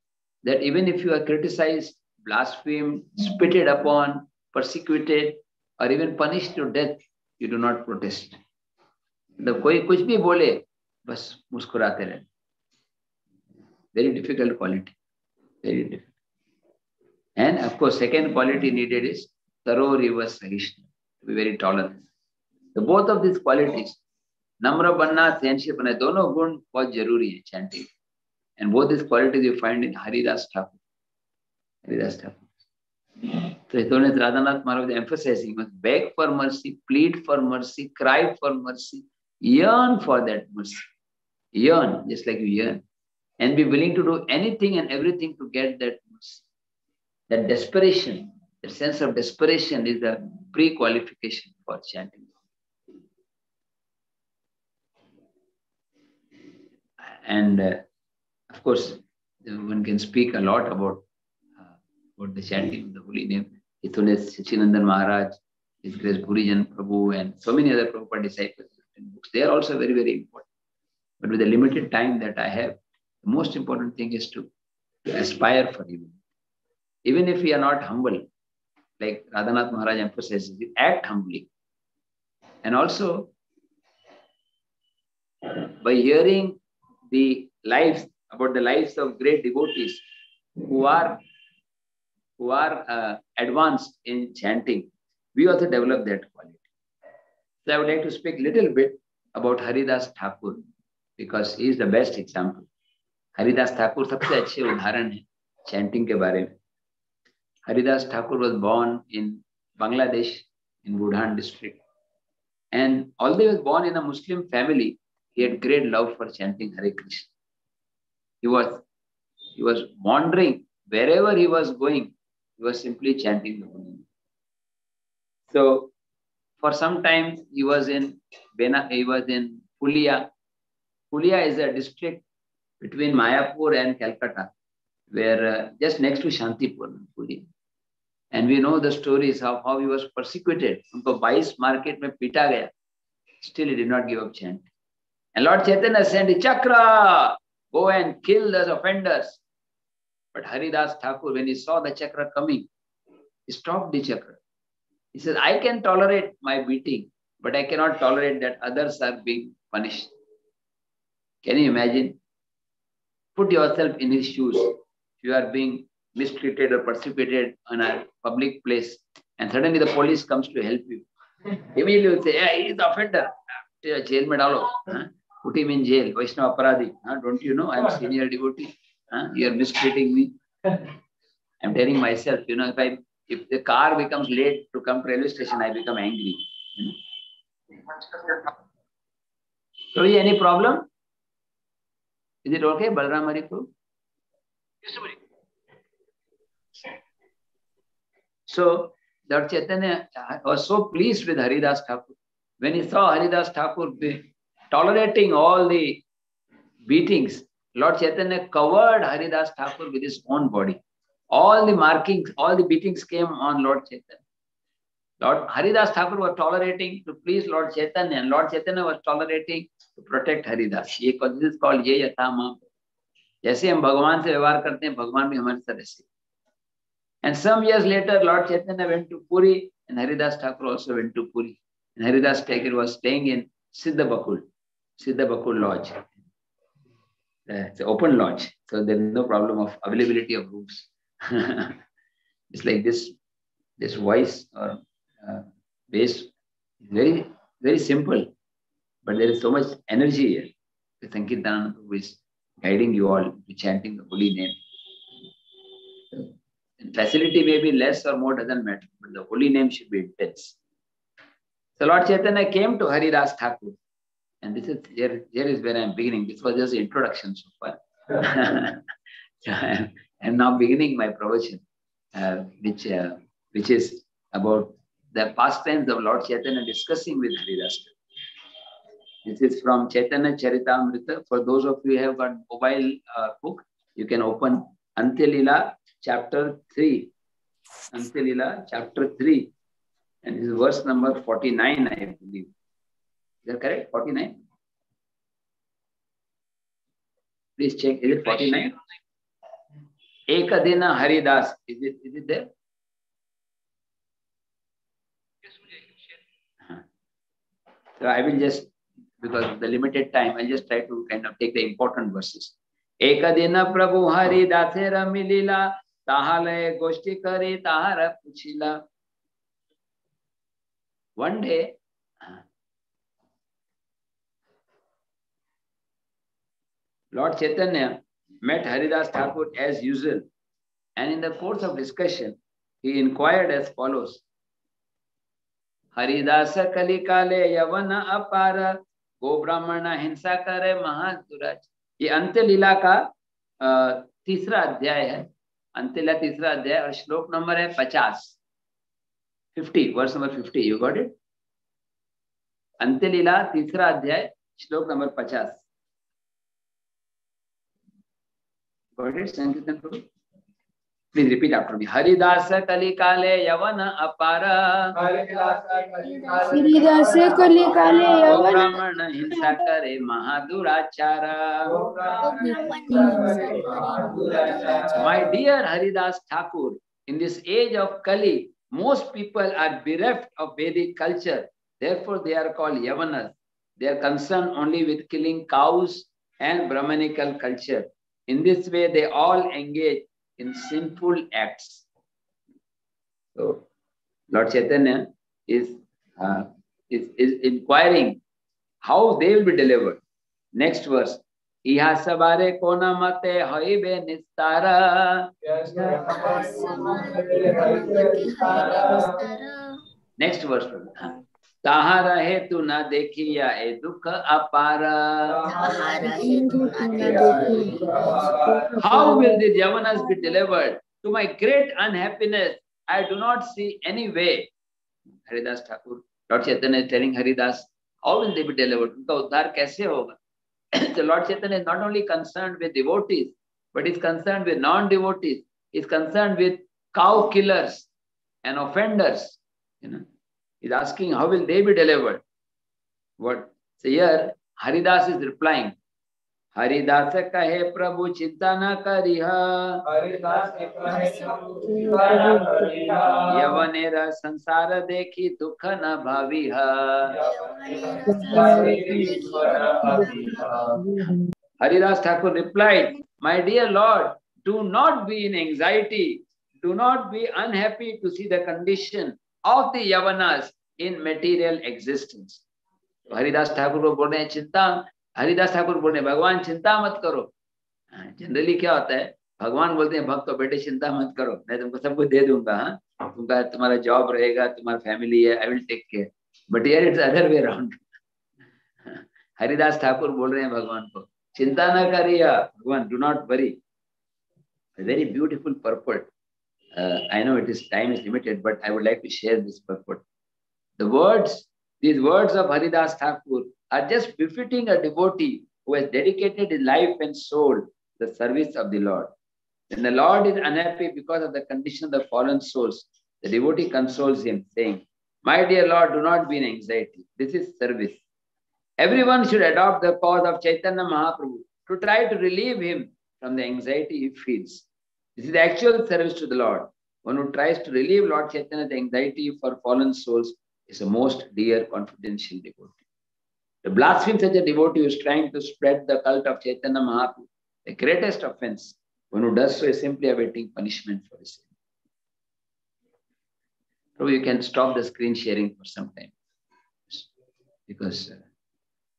that even if you are criticized, blasphemed, spitted upon, persecuted, or even punished to death, you do not protest. जब कोई कुछ भी बोले बस मुस्कुराते रहे very difficult quality very difficult and of course second quality needed is thorough reverse rational, to be very tolerant. So both of these qualities, namra banna, friendship banna, dono gun bahut zaruri hai chanting. And both these qualities you find in Haridas Thakur. Haridas Thakur. So Hitonit Radhanath Maharaj emphasis emphasizing must beg for mercy, plead for mercy, cry for mercy, yearn for that mercy. Yearn, just like you yearn. And be willing to do anything and everything to get that mercy. That desperation, the sense of desperation is the pre-qualification for chanting. And uh, of course, one can speak a lot about about the chanting of the holy name. Ithunes Sachinandan Maharaj, His Grace Bhurijan Prabhu, and so many other Prabhupada disciples in books. They are also very, very important. But with the limited time that I have, the most important thing is to, aspire for even. Even if we are not humble, like Radhanath Maharaj emphasizes, we act humbly. And also, by hearing the lives, about the lives of great devotees who are who are uh, advanced in chanting, we also develop that quality. So I would like to speak a little bit about Haridas Thakur because he is the best example. Haridas Thakur सबसे अच्छे उदाहरण है chanting के बारे में Haridas Thakur was born in Bangladesh in Budhan district and although he was born in a Muslim family he had great love for chanting Hare Krishna he was he was wandering wherever he was going you were simply chanting the holy name. So for some time he was in Bena, he was in Phulia. Phulia is a district between Mayapur and Calcutta, where uh, just next to Shantipur, Phulia. And we know the stories of how he was persecuted. उनको 22 market में पीटा Still he did not give up chant. And Lord Chaitanya sent Chakra, go and kill those offenders. But Haridas Thakur, when he saw the chakra coming, he stopped the chakra. He says, I can tolerate my beating, but I cannot tolerate that others are being punished. Can you imagine? Put yourself in his shoes. You are being mistreated or persecuted in a public place, and suddenly the police comes to help you. Immediately you say, yeah, he is the offender. Jail mein dalo. Huh? Put him in jail. Vaishnava Aparadhi. Huh? Don't you know? I'm a senior devotee. Huh? You are mistreating me. I'm telling myself, you know, if I if the car becomes late to come to railway station, I become angry. You know? So, any problem? Is it okay, Balram Hari Prabhu? Yes, sir. So, Lord Chaitanya was so pleased with Haridas Thakur. When he saw Haridas Thakur tolerating all the beatings, Lord Chaitanya covered Haridas Thakur with his own body. All the markings, all the beatings came on Lord Chaitanya. Lord Haridas Thakur was tolerating to please Lord Chaitanya, and Lord Chaitanya was tolerating to protect Haridas. ये this is called ये यथा माम जैसे हम भगवान से व्यवहार करते हैं भगवान भी हमारे साथ ऐसे And some years later, Lord Chaitanya went to Puri, and Haridas Thakur also went to Puri. And Haridas Thakur was staying in Siddha Bakul, Siddha Bakul Lodge. Uh, it's an open lodge, so there is no problem of availability of rooms. it's like this, this voice or uh, bass, very, very simple, but there is so much energy here. The Sankirtananda who is guiding you all to chanting the holy name. And facility may be less or more, doesn't matter, but the holy name should be intense. So Lord Chaitanya came to Haridas Thakur. And this is here, here is where I'm beginning. This was just introduction so far. so I'm, I'm, now beginning my pravachan, uh, which, uh, which is about the pastimes of Lord Chaitanya discussing with Haridas This is from Chaitanya Charitamrita. For those of you who have got mobile uh, book, you can open Antyalila chapter 3. Antyalila chapter 3. And this is verse number 49, I believe. Is that correct? 49? Please check. Is it 49? Ekadina Haridas. Is it is it there? So I will just, because the limited time, I'll just try to kind of take the important verses. Ek Ekadina Prabhu Hari Dathera Milila Tahalaya Goshti Kare Tahara Puchila. One day, Lord Chaitanya met Haridas Thakur as usual, and in the course of discussion, he inquired as follows. Haridas कलिकाले यवन अपार गो ब्राह्मण हिंसा करे महादुराज ये अंत्य लीला का तीसरा अध्याय है। अंत्य लीला तीसरा अध्याय और श्लोक नंबर है पचास। Fifty verse number fifty you got it Antya Lila तीसरा अध्याय श्लोक नंबर पचास। Please repeat after me Haridas कलिकाले यवन अपार गिरिदास कलिकाले गो यवन ब्राह्मण हिंसा करे My dear Haridas Thakur, in this age of Kali, most people are bereft of Vedic culture. Therefore, they are called Yavanas. They are concerned only with killing cows and Brahmanical culture. In this way, they all engage in sinful acts. So, Lord Chaitanya is, uh, is, is inquiring how they will be delivered. Next verse. इहा सवारे कोन मते हईबे निस्तार next verse ताहा रहे तू न देखिया ए दुख अपार। How will this Yavanas be delivered to my great unhappiness I do not see any way Haridas Thakur Lord Chaitanya telling Haridas how will they be delivered उनका उद्धार कैसे होगा? तो Lord Chaitanya is not only concern with devotees but is concern with non devotees is concern with cow killers and offenders you know is asking how will they be delivered? What? So here haridas is replying Haridas कहे प्रभु चिंता न करी देखी दुख न Thakur replied my dear Lord do not be in anxiety do not be unhappy to see the condition of the Yavanas in material existence. Haridas Thakur को बोल रहे हैं चिंता, हरिदास ठाकुर बोल रहे हैं भगवान, चिंता मत करो. जनरली क्या होता है? भगवान बोलते हैं, भक्त बेटे, चिंता मत करो। मैं तुमको सब कुछ दे दूँगा हाँ? तुमका, तुम्हारा जॉब रहेगा, तुम्हारा फैमिली है I will take care but here it's other way around Haridas Thakur बोल रहे हैं भगवान को, चिंता न करिए भगवान do not worry very beautiful purport. Uh, i know it is time is limited but i would like to share this purport. The words these words of haridas thakur are just befitting a devotee who has dedicated his life and soul to the service of the lord. When the lord is unhappy because of the condition of the fallen souls the devotee consoles him saying my dear lord do not be in anxiety. This is service. Everyone should adopt the cause of Chaitanya Mahaprabhu to try to relieve him from the anxiety he feels. This is the actual service to the Lord. One who tries to relieve Lord Chaitanya's anxiety for fallen souls is a most dear, confidential devotee. To blaspheme such a devotee who is trying to spread the cult of Chaitanya Mahaprabhu, the greatest offense, one who does so is simply awaiting punishment for his sin. Probably you can stop the screen sharing for some time because uh,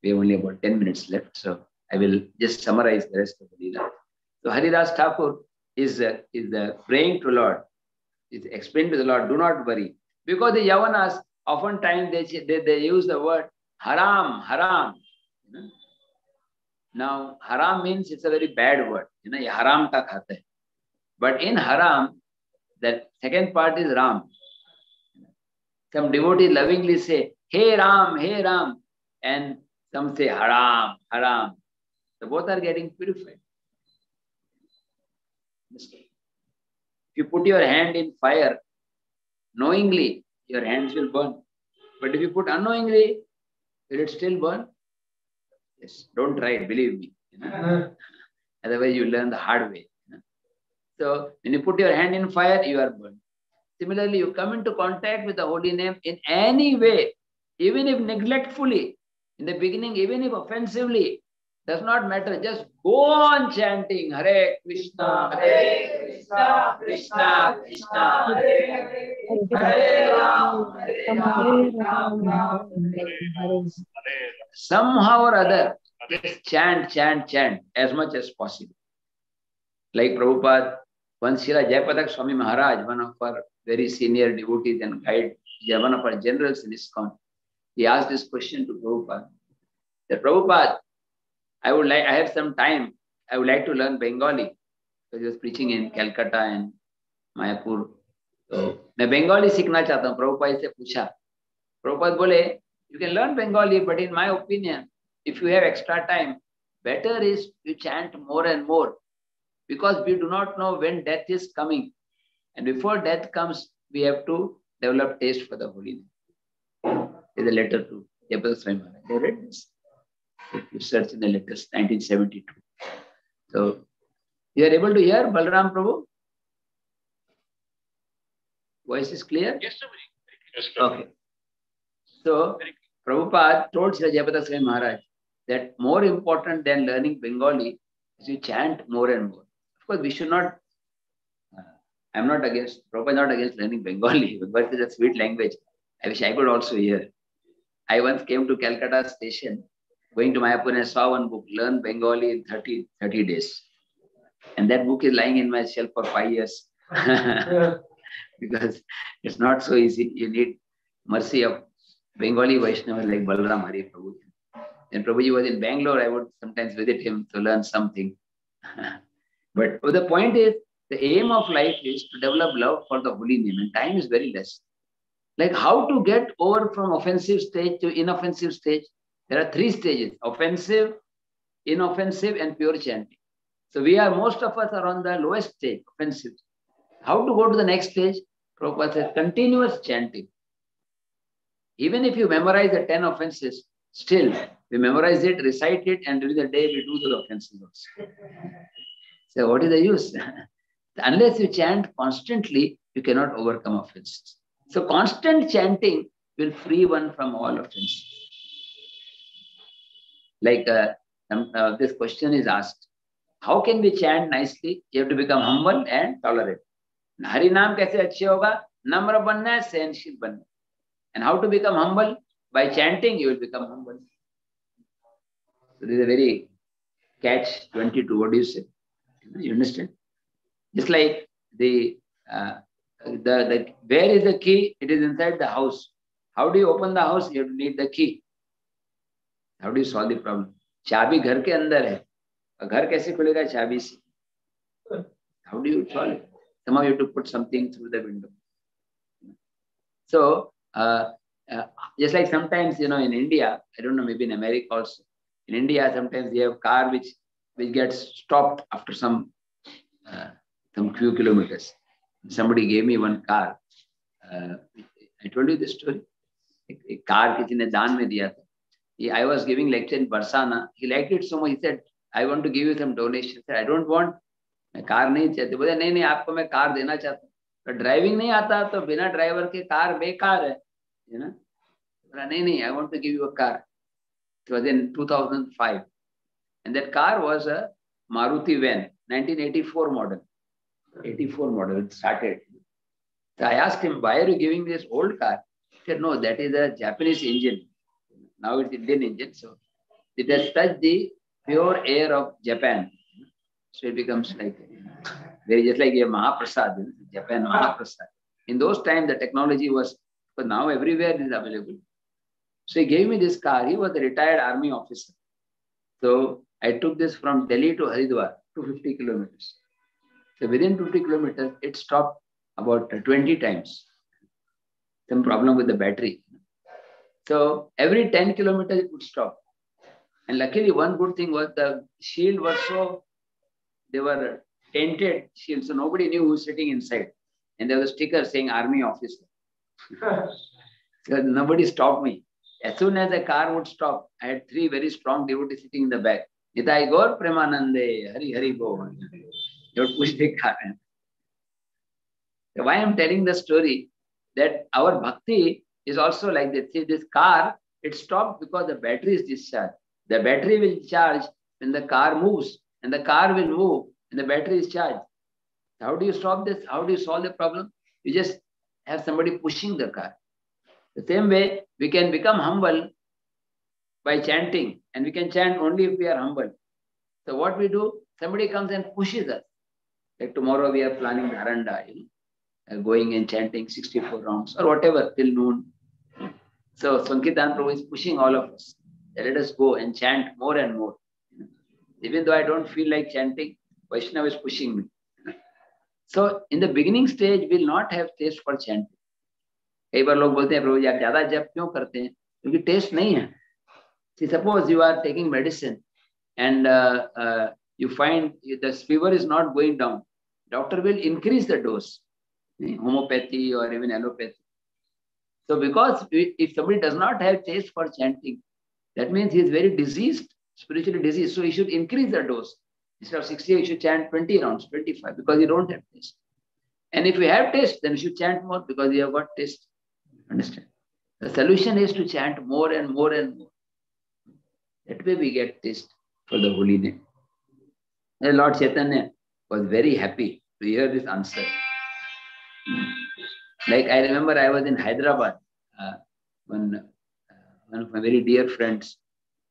we have only about 10 minutes left. So I will just summarize the rest of the Leela. So Haridas Thakur is, is uh, praying to Lord, is explained to the Lord, do not worry. Because the Yavanas, oftentimes they, they, they use the word haram, haram. You know? Now, haram means it's a very bad word. You know, haram ka khate. But in haram, the second part is Ram. Some devotees lovingly say, Hey Ram, hey Ram. And some say haram, haram. So both are getting purified. If you put your hand in fire, knowingly, your hands will burn. But if you put unknowingly, will it still burn? Yes, don't try it, believe me. you know. Uh-huh. Otherwise, you learn the hard way. you know. So when you put your hand in fire, you are burned. Similarly, you come into contact with the holy name in any way, even if neglectfully, in the beginning, even if offensively, does not matter. Just go on chanting Hare Krishna, Hare Krishna, Krishna Krishna, Hare Hare, Hare Ram, Hare Ram, Ram Ram, Hare. Somehow or other, just chant, chant, chant as much as possible. Like Prabhupada, once Srila Jayapatak Swami Maharaj, one of our very senior devotees and guide, one of our generals in ISKCON, he asked this question to Prabhupada. That Prabhupada, I would like, I have some time. I would like to learn Bengali because he was preaching in Calcutta and Mayapur. तो मैं बंगाली सीखना चाहता हूँ प्रभुपाद से पूछा प्रभुपाद बोले you can learn Bengali, but in my opinion, if you have extra time, better is you chant more and more because we do not know when death is coming. And before death comes, we have to develop taste for the holy name. There's a letter to Jabal Swami Maharaj. They read this. If you search in the letters, 1972. So you are able to hear Balram Prabhu? Voice is clear? Yes, sir. Yes, sir. Okay. So Prabhupada told Sri Jayapata Swami Maharaj that more important than learning Bengali is you chant more and more. Of course, we should not, uh, I'm not against, Prabhupada is not against learning Bengali, but it's a sweet language. I wish I could also hear. I once came to Calcutta station, going to Mayapur and saw one book, Learn Bengali in 30, 30 days. And that book is lying in my shelf for five years. because it's not so easy. You need mercy of Bengali Vaishnava like Balram Hari Prabhu. When Prabhuji was in Bangalore, I would sometimes visit him to learn something. but the point is, the aim of life is to develop love for the holy name, and time is very less. Like how to get over from offensive stage to inoffensive stage. There are three stages offensive, inoffensive, and pure chanting. So we are, most of us are on the lowest stage, offensive. How to go to the next stage? Prabhupada says continuous chanting. Even if you memorize the 10 offenses, still we memorize it, recite it, and during the day we do the offenses also. So what is the use? Unless you chant constantly, you cannot overcome offenses. So constant chanting will free one from all offenses. Like uh, um, uh, this question is asked, how can we chant nicely? You have to become humble and tolerant. Hari naam kaise achhe hoga? Namra banna hai, sayanshil banna. And how to become humble? By chanting, you will become humble. So this is a very catch 22. What do you say? You understand? Just like the, uh, the, the, where is the key? It is inside the house. How do you open the house? You need the key. How do solve the problem चाबी घर के अंदर है। घर कैसे खुलेगा चाबी से? हाउ डू यू सॉल्व तमाम you to put something through the window so just like sometimes you know in India I don't know maybe in America also in India sometimes you have car which which gets stopped after some some few kilometres somebody gave me one car. Uh, i told you the story. ek, car kisi ne daan mein diya I was giving lecture in Barsana. He liked it so much. He said, I want to give you some donation. I, said, I don't want मैं car नहीं चाहती बोले नहीं नहीं आपको मैं car देना चाहता हूँ तो ड्राइविंग नहीं आता तो बिना ड्राइवर के कार बेकार है है ना बोला नहीं नहीं I want to give you a car it was in 2005 and that car was a Maruti van 1984 model 84 model it started so I asked him why are you giving this old car he said no that is a Japanese engine now it's Indian engine so it has touched the pure air of Japan So it becomes like very just like a Mahaprasad in Japan, Mahaprasad. In those times, the technology was, but now everywhere it is available. So he gave me this car. He was a retired army officer. So I took this from Delhi to Haridwar, 250 kilometers. So within 50 kilometers, it stopped about 20 times. Some problem with the battery. So every 10 kilometers, it would stop. And luckily, one good thing was the shield was so they were painted shields, so nobody knew who's sitting inside. And there was a sticker saying army officer. so nobody stopped me. As soon as the car would stop, I had three very strong devotees sitting in the back. Nitai Gaur Premanande, Hari Hari Bo. They would push the car. So Why I'm telling the story that our bhakti is also like this. See, this car, it stopped because the battery is discharged. The battery will charge when the car moves, and the car will move and the battery is charged. How do you stop this? How do you solve the problem? You just have somebody pushing the car. The same way, we can become humble by chanting, and we can chant only if we are humble. So what we do, somebody comes and pushes us. Like tomorrow we are planning Dharanda, you know, going and chanting 64 rounds or whatever till noon. So Sankirtan Prabhu is pushing all of us. Let us go and chant more and more. Even though I don't feel like chanting, Vaishnava is pushing me. So in the beginning stage, we'll not have taste for chanting. कई बार लोग बोलते हैं प्रभु जी आप ज्यादा जप क्यों करते हैं क्योंकि टेस्ट नहीं है See, suppose you are taking medicine and uh, uh, you find the fever is not going down, doctor will increase the dose, homeopathy or even allopathy. So, because if somebody does not have taste for chanting, that means he is very diseased, spiritually diseased. So, he should increase the dose. Instead of 60, he should chant 20 rounds, 25, because you don't have taste. And if you have taste, then you should chant more because you have got taste. Understand? The solution is to chant more and more and more. That way we get taste for the holy name. And Lord Chaitanya was very happy to hear this answer. Like I remember I was in Hyderabad uh, when uh, one of my very dear friends,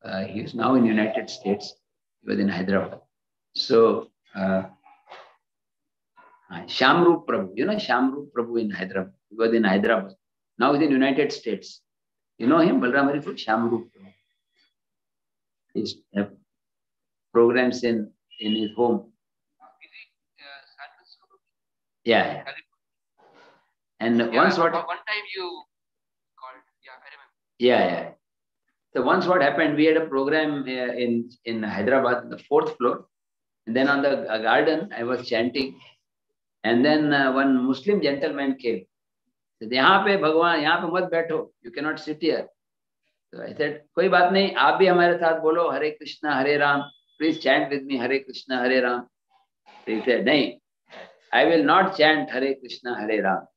uh, he is now in United States, he was in Hyderabad. So uh, Shamrup Prabhu, you know Shamrup Prabhu in Hyderabad, he was in Hyderabad. Now he's in United States. You know him, Balram Hari Prabhu, Shamrup Prabhu. He's have programs in, in his home. Uh, Yeah. And Yeah, once what one time you called. Yeah, I remember. Yeah, yeah. So once what happened, we had a program uh, in in Hyderabad, the fourth floor, and then on the uh, garden, I was chanting, and then uh, one Muslim gentleman came. Said, यहाँ पे भगवान यहाँ पे मत बैठो, you cannot sit here. So I said, कोई बात नहीं, आप भी हमारे साथ बोलो Hare Krishna Hare Ram. Please chant with me Hare Krishna Hare Ram. Said, नहीं, I will not chant Hare Krishna Hare Ram.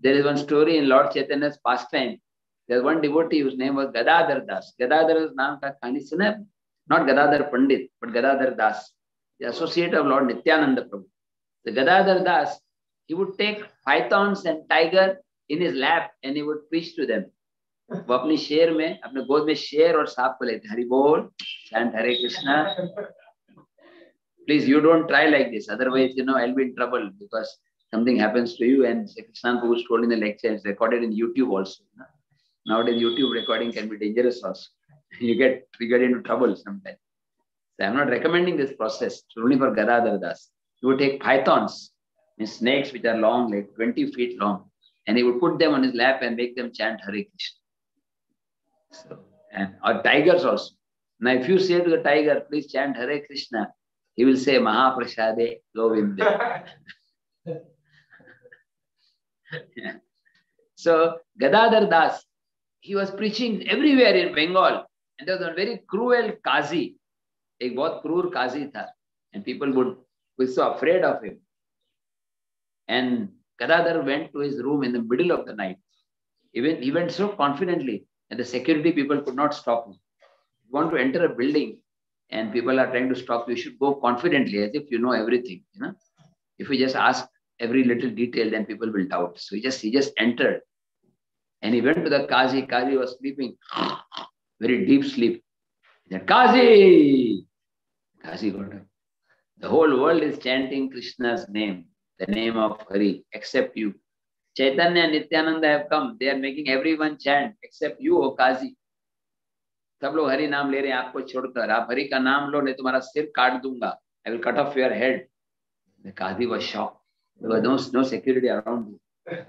there is one story in Lord Chaitanya's pastime. There's one devotee whose name was Gadadhar Das. Gadadhar's नाम का कहानी सुना है? Not Gadadhar Pandit, but Gadadhar Das, the associate of Lord Nityananda Prabhu. The Gadadhar Das, he would take pythons and tiger in his lap and he would preach to them. वो अपनी शेर में अपने गोद में शेर और सांप को लेते हरि बोल chant Hare Krishna please you don't try like this otherwise you know i'll be in trouble because something happens to you and krishna who was told in the lecture it's recorded in youtube also. You know? nowadays youtube recording can be dangerous also. You get get into trouble sometimes. So i'm not recommending this process. It's only for gadadhar das. He would take pythons snakes which are long like 20 feet long and he would put them on his lap and make them chant hare krishna. So and or tigers also. Now if you say to the tiger please chant hare krishna he will say Mahaprasade Govinda. yeah. So Gadadhar Das, he was preaching everywhere in Bengal. And there was a very cruel Kazi. एक बहुत क्रूर काजी था and people would be so afraid of him. And Gadadhar went to his room in the middle of the night. Even he went so confidently that the security people could not stop him. You want to enter a building, and people are trying to stop you, you should go confidently as if you know everything. You know, if you just ask every little detail, then people will doubt. So he just he just entered, and he went to the Kazi. Kazi was sleeping, very deep sleep. He said, Kazi, Kazi got up. The whole world is chanting Krishna's name, the name of Hari, except you. Chaitanya and Nityananda have come. They are making everyone chant except you, O Kazi. सब लोग हरि नाम ले रहे हैं आपको छोड़कर आप हरि का नाम लो नहीं तुम्हारा सिर काट दूँगा I will cut off your head the Qadi was shocked. There was no, no security around you.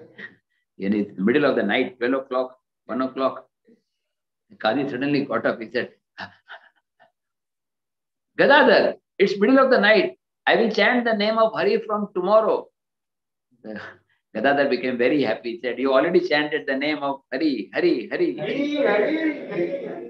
In the middle of the night, 12 o'clock, 1 o'clock, Kazi suddenly got up. He said, Gadadhar, it's middle of the night. I will chant the name of Hari from tomorrow. Gadadhar became very happy. He said, You already chanted the name of Hari, Hari, Hari. hari.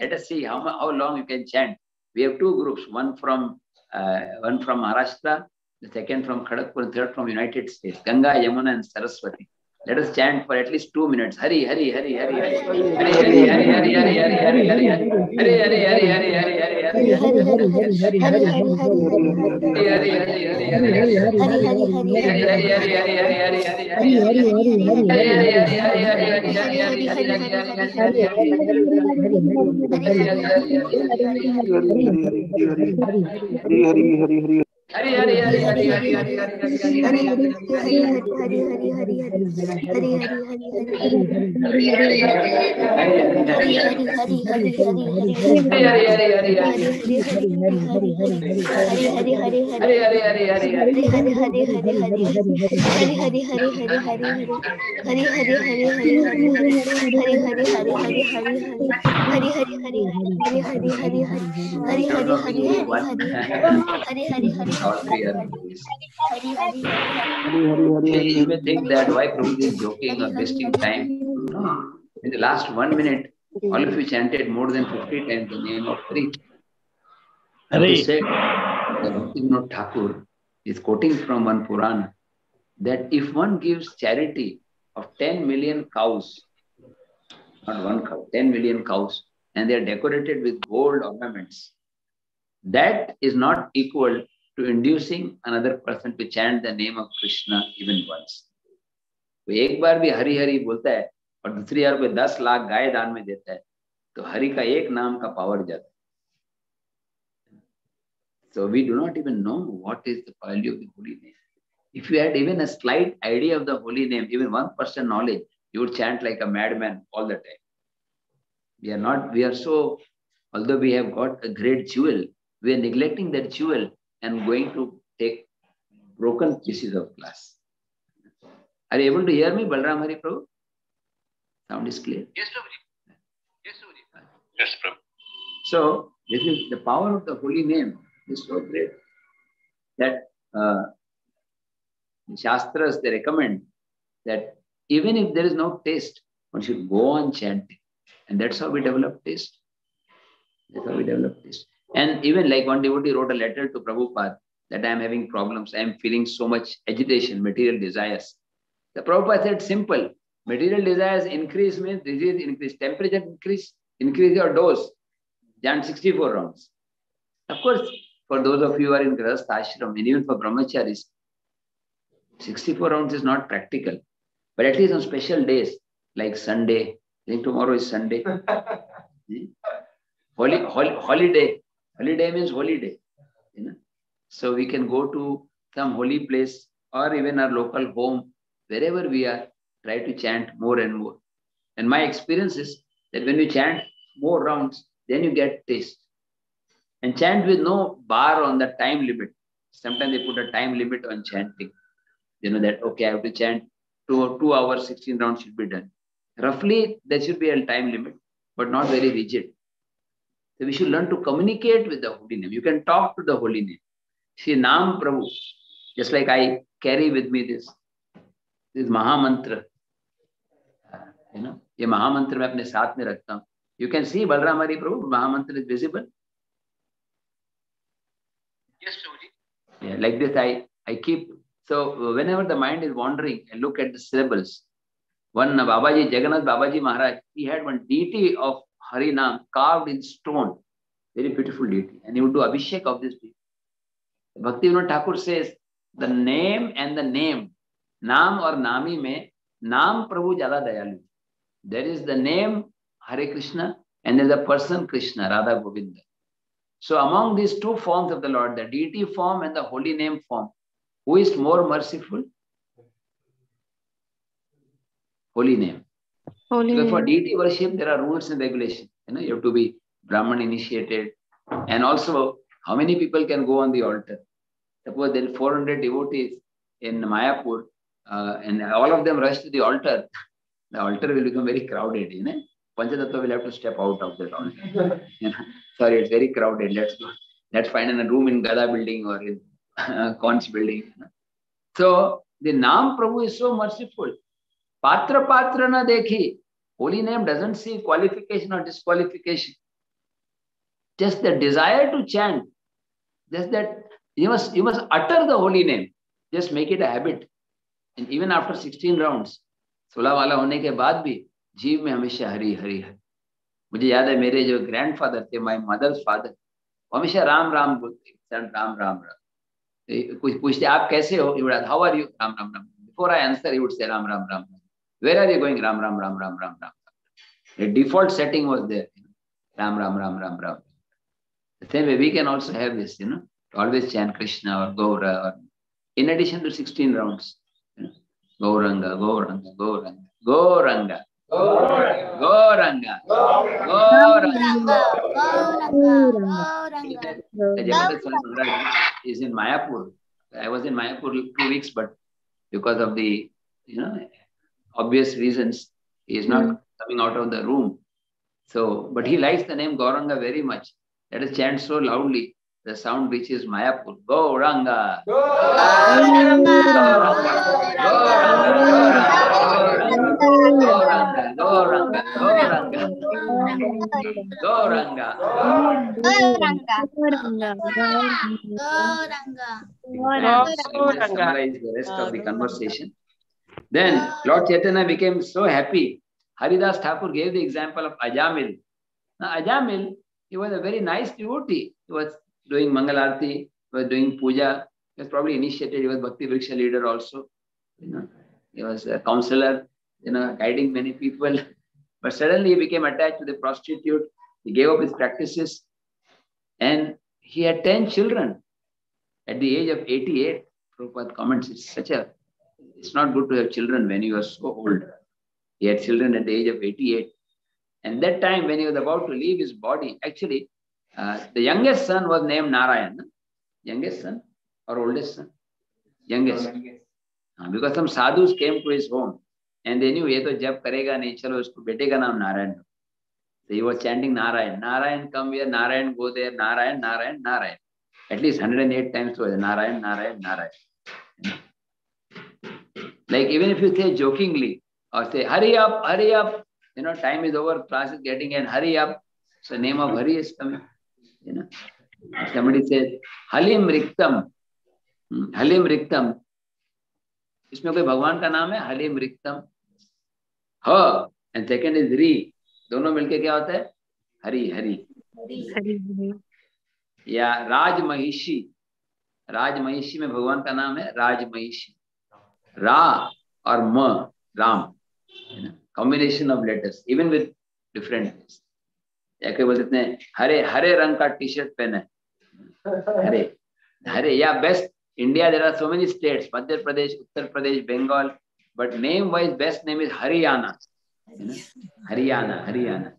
Let us see how, how long you can chant. We have two groups, one from uh, one from Maharashtra, the second from Kharagpur, third from United States, Ganga, Yamuna, and Saraswati. Let us chant for at least two minutes. Hari, Hari, Hari, Hari, Hari, Hari, Hari, Hari, Hari, Hari, Hari, Hari, Hari, Hari, Hari, Hari, Hari, Hari, Hari, Hari, Hari, Hari. All three are Hari's. You may think that why Prabhuji is joking or wasting time. No. In the last one minute, all of you chanted more than 50 times the name of Hari. Hari. He said, the Bhaktivinoda Thakur is quoting from one Purana that if one gives charity of 10 million cows, not one cow, 10 million cows, and they are decorated with gold ornaments, that is not equal to inducing another person to chant the name of Krishna even once. कोई एक बार भी हरि हरि बोलता है और दूसरी बार कोई दस लाख गाय दान में देता है तो हरि का एक नाम का पावर जाता है So we do not even know what is the value of the holy name. If you had even a slight idea of the holy name, even one percent knowledge, you would chant like a madman all the time. We are not, we are so, although we have got a great jewel, we are neglecting that jewel and going to take broken pieces of glass. Are you able to hear me, Balram Hari Prabhu? Sound is clear. Yes, Prabhuji. Yes, Prabhuji. Yes, Prabhu. So this is the power of the holy name is so great that uh, the Shastras they recommend that even if there is no taste, one should go on chanting. And that's how we develop taste. That's how we develop taste. And even like one devotee wrote a letter to Prabhupada that I am having problems, I am feeling so much agitation, material desires. The Prabhupada said simple. Material desires increase means disease increase, temperature increase, increase your dose. Chant 64 rounds. Of course, for those of you who are in Grahastha ashram, and even for brahmacharis, 64 rounds is not practical. But at least on special days, like Sunday, I think tomorrow is Sunday. Hmm? Holy, hol, holiday. Holiday means holiday. You know? So we can go to some holy place or even our local home, wherever we are, try to chant more and more. And my experience is that when you chant more rounds, then you get taste. And chant with no bar on the time limit. Sometimes they put a time limit on chanting. You know that, okay, I have to chant two, two hours, 16 rounds should be done. Roughly, there should be a time limit, but not very rigid. So we should learn to communicate with the holy name. You can talk to the holy name. See, Naam Prabhu, just like I carry with me this, this Mahamantra. Uh, you know, ये महामंत्र मैं अपने साथ में रखता हूँ you can see Balram Hari प्रभु महामंत्र is visible Yes, Prabhuji. Yeah, like this, I, I keep, so whenever the mind is wandering, I look at the syllables. One Babaji, Jagannath Babaji Maharaj, he had one deity of Harinam carved in stone. Very beautiful deity. And he would do Abhishek of this deity. Bhakti Vinod Thakur says, the name and the name, Naam or Nami mein, Naam Prabhu Jada Dayalu. There is the name Hare Krishna and there is the person Krishna, Radha Govinda. So among these two forms of the Lord, the deity form and the holy name form, who is more merciful? Holy name. Holy Because for deity worship, there are rules and regulations. You know, you have to be Brahman initiated. And also, how many people can go on the altar? Suppose there are 400 devotees in Mayapur. uh, and all of them rush to the altar, the altar will become very crowded, you know. Panchatattva will have to step out of that altar. You know, Sorry, it's very crowded. Let's go. Let's find a room in Gada building or in uh, Conch building. you know. So the Nam Prabhu is so merciful. पात्र पात्र न देखी। Holy name doesn't see qualification और disqualification just the desire to chant just that you must you must utter the holy name just make it a habit and even after sixteen round सोलह वाला होने के बाद भी जीव में हमेशा हरी हरी हरी मुझे याद है मेरे जो ग्रैंड फादर थे माई मदर फादर हमेशा राम राम बोलते राम राम राम। कुछ पूछते आप कैसे हो? You how are you Ram Ram Ram. Before I answer you would say Ram Ram Ram. Where are you going? Ram, Ram, Ram, Ram, Ram, Ram. The default setting was there. Ram, Ram, Ram, Ram, Ram. The same way we can also have this, you know, always chant Krishna or Gaura, or, in addition to 16 rounds. You know, Gauranga, Gauranga, Gauranga, Gauranga. Gauranga, Gauranga, Gauranga, Gauranga. is in Mayapur. I was in Mayapur two weeks, but because of the you know obvious reasons, he is not hmm. coming out of the room. So, but he likes the name Gauranga very much. Let us chant so loudly, the sound reaches Mayapur. Gauranga. Gauranga, Gauranga, Gauranga, Gauranga, Summarize the rest of the conversation. Then Lord Chaitanya became so happy. Haridas Thakur gave the example of Ajamil. Now, Ajamil, he was a very nice devotee. He was doing Mangalarti, he was doing puja. He was probably initiated. He was Bhakti Vriksha leader also. You know, he was a counselor, you know, guiding many people. But suddenly he became attached to the prostitute. He gave up his practices. And he had 10 children. At the age of 88, Prabhupada comments, it's such a, it's not good to have children when you are so old. He had children at the age of 88. And that time when he was about to leave his body, actually, uh, the youngest son was named Narayan. Youngest son or oldest son? Youngest. हाँ, because some sadhus came to his home and they knew तो जब करेगा नहीं चलो उसको बेटे का नाम Narayan So he was chanting Narayan. Narayan come here, Narayan go there, Narayan, Narayan, Narayan. At least 108 times was Narayan, Narayan, Narayan. Like even if you say jokingly or say hurry up, hurry up, you know, time is over, class is getting in, hurry up. So name of Hari is coming. You know. Somebody says Halim Riktam. Hmm, Halim Riktam. इसमें कोई भगवान का नाम है हलीम रिक्तम ह and second is री दोनों मिलके क्या होता है हरी हरी या राज महिषी राज महिषी में भगवान का नाम है राज महिषी Ra or Ma, Ram. You know, combination of letters, even with different names. या कई बोलते इतने हरे हरे रंग का टी शर्ट पहने हरे हरे या best India there are so many state Madhya Pradesh Uttar Pradesh Bengal but name wise best name is Haryana Haryana Haryana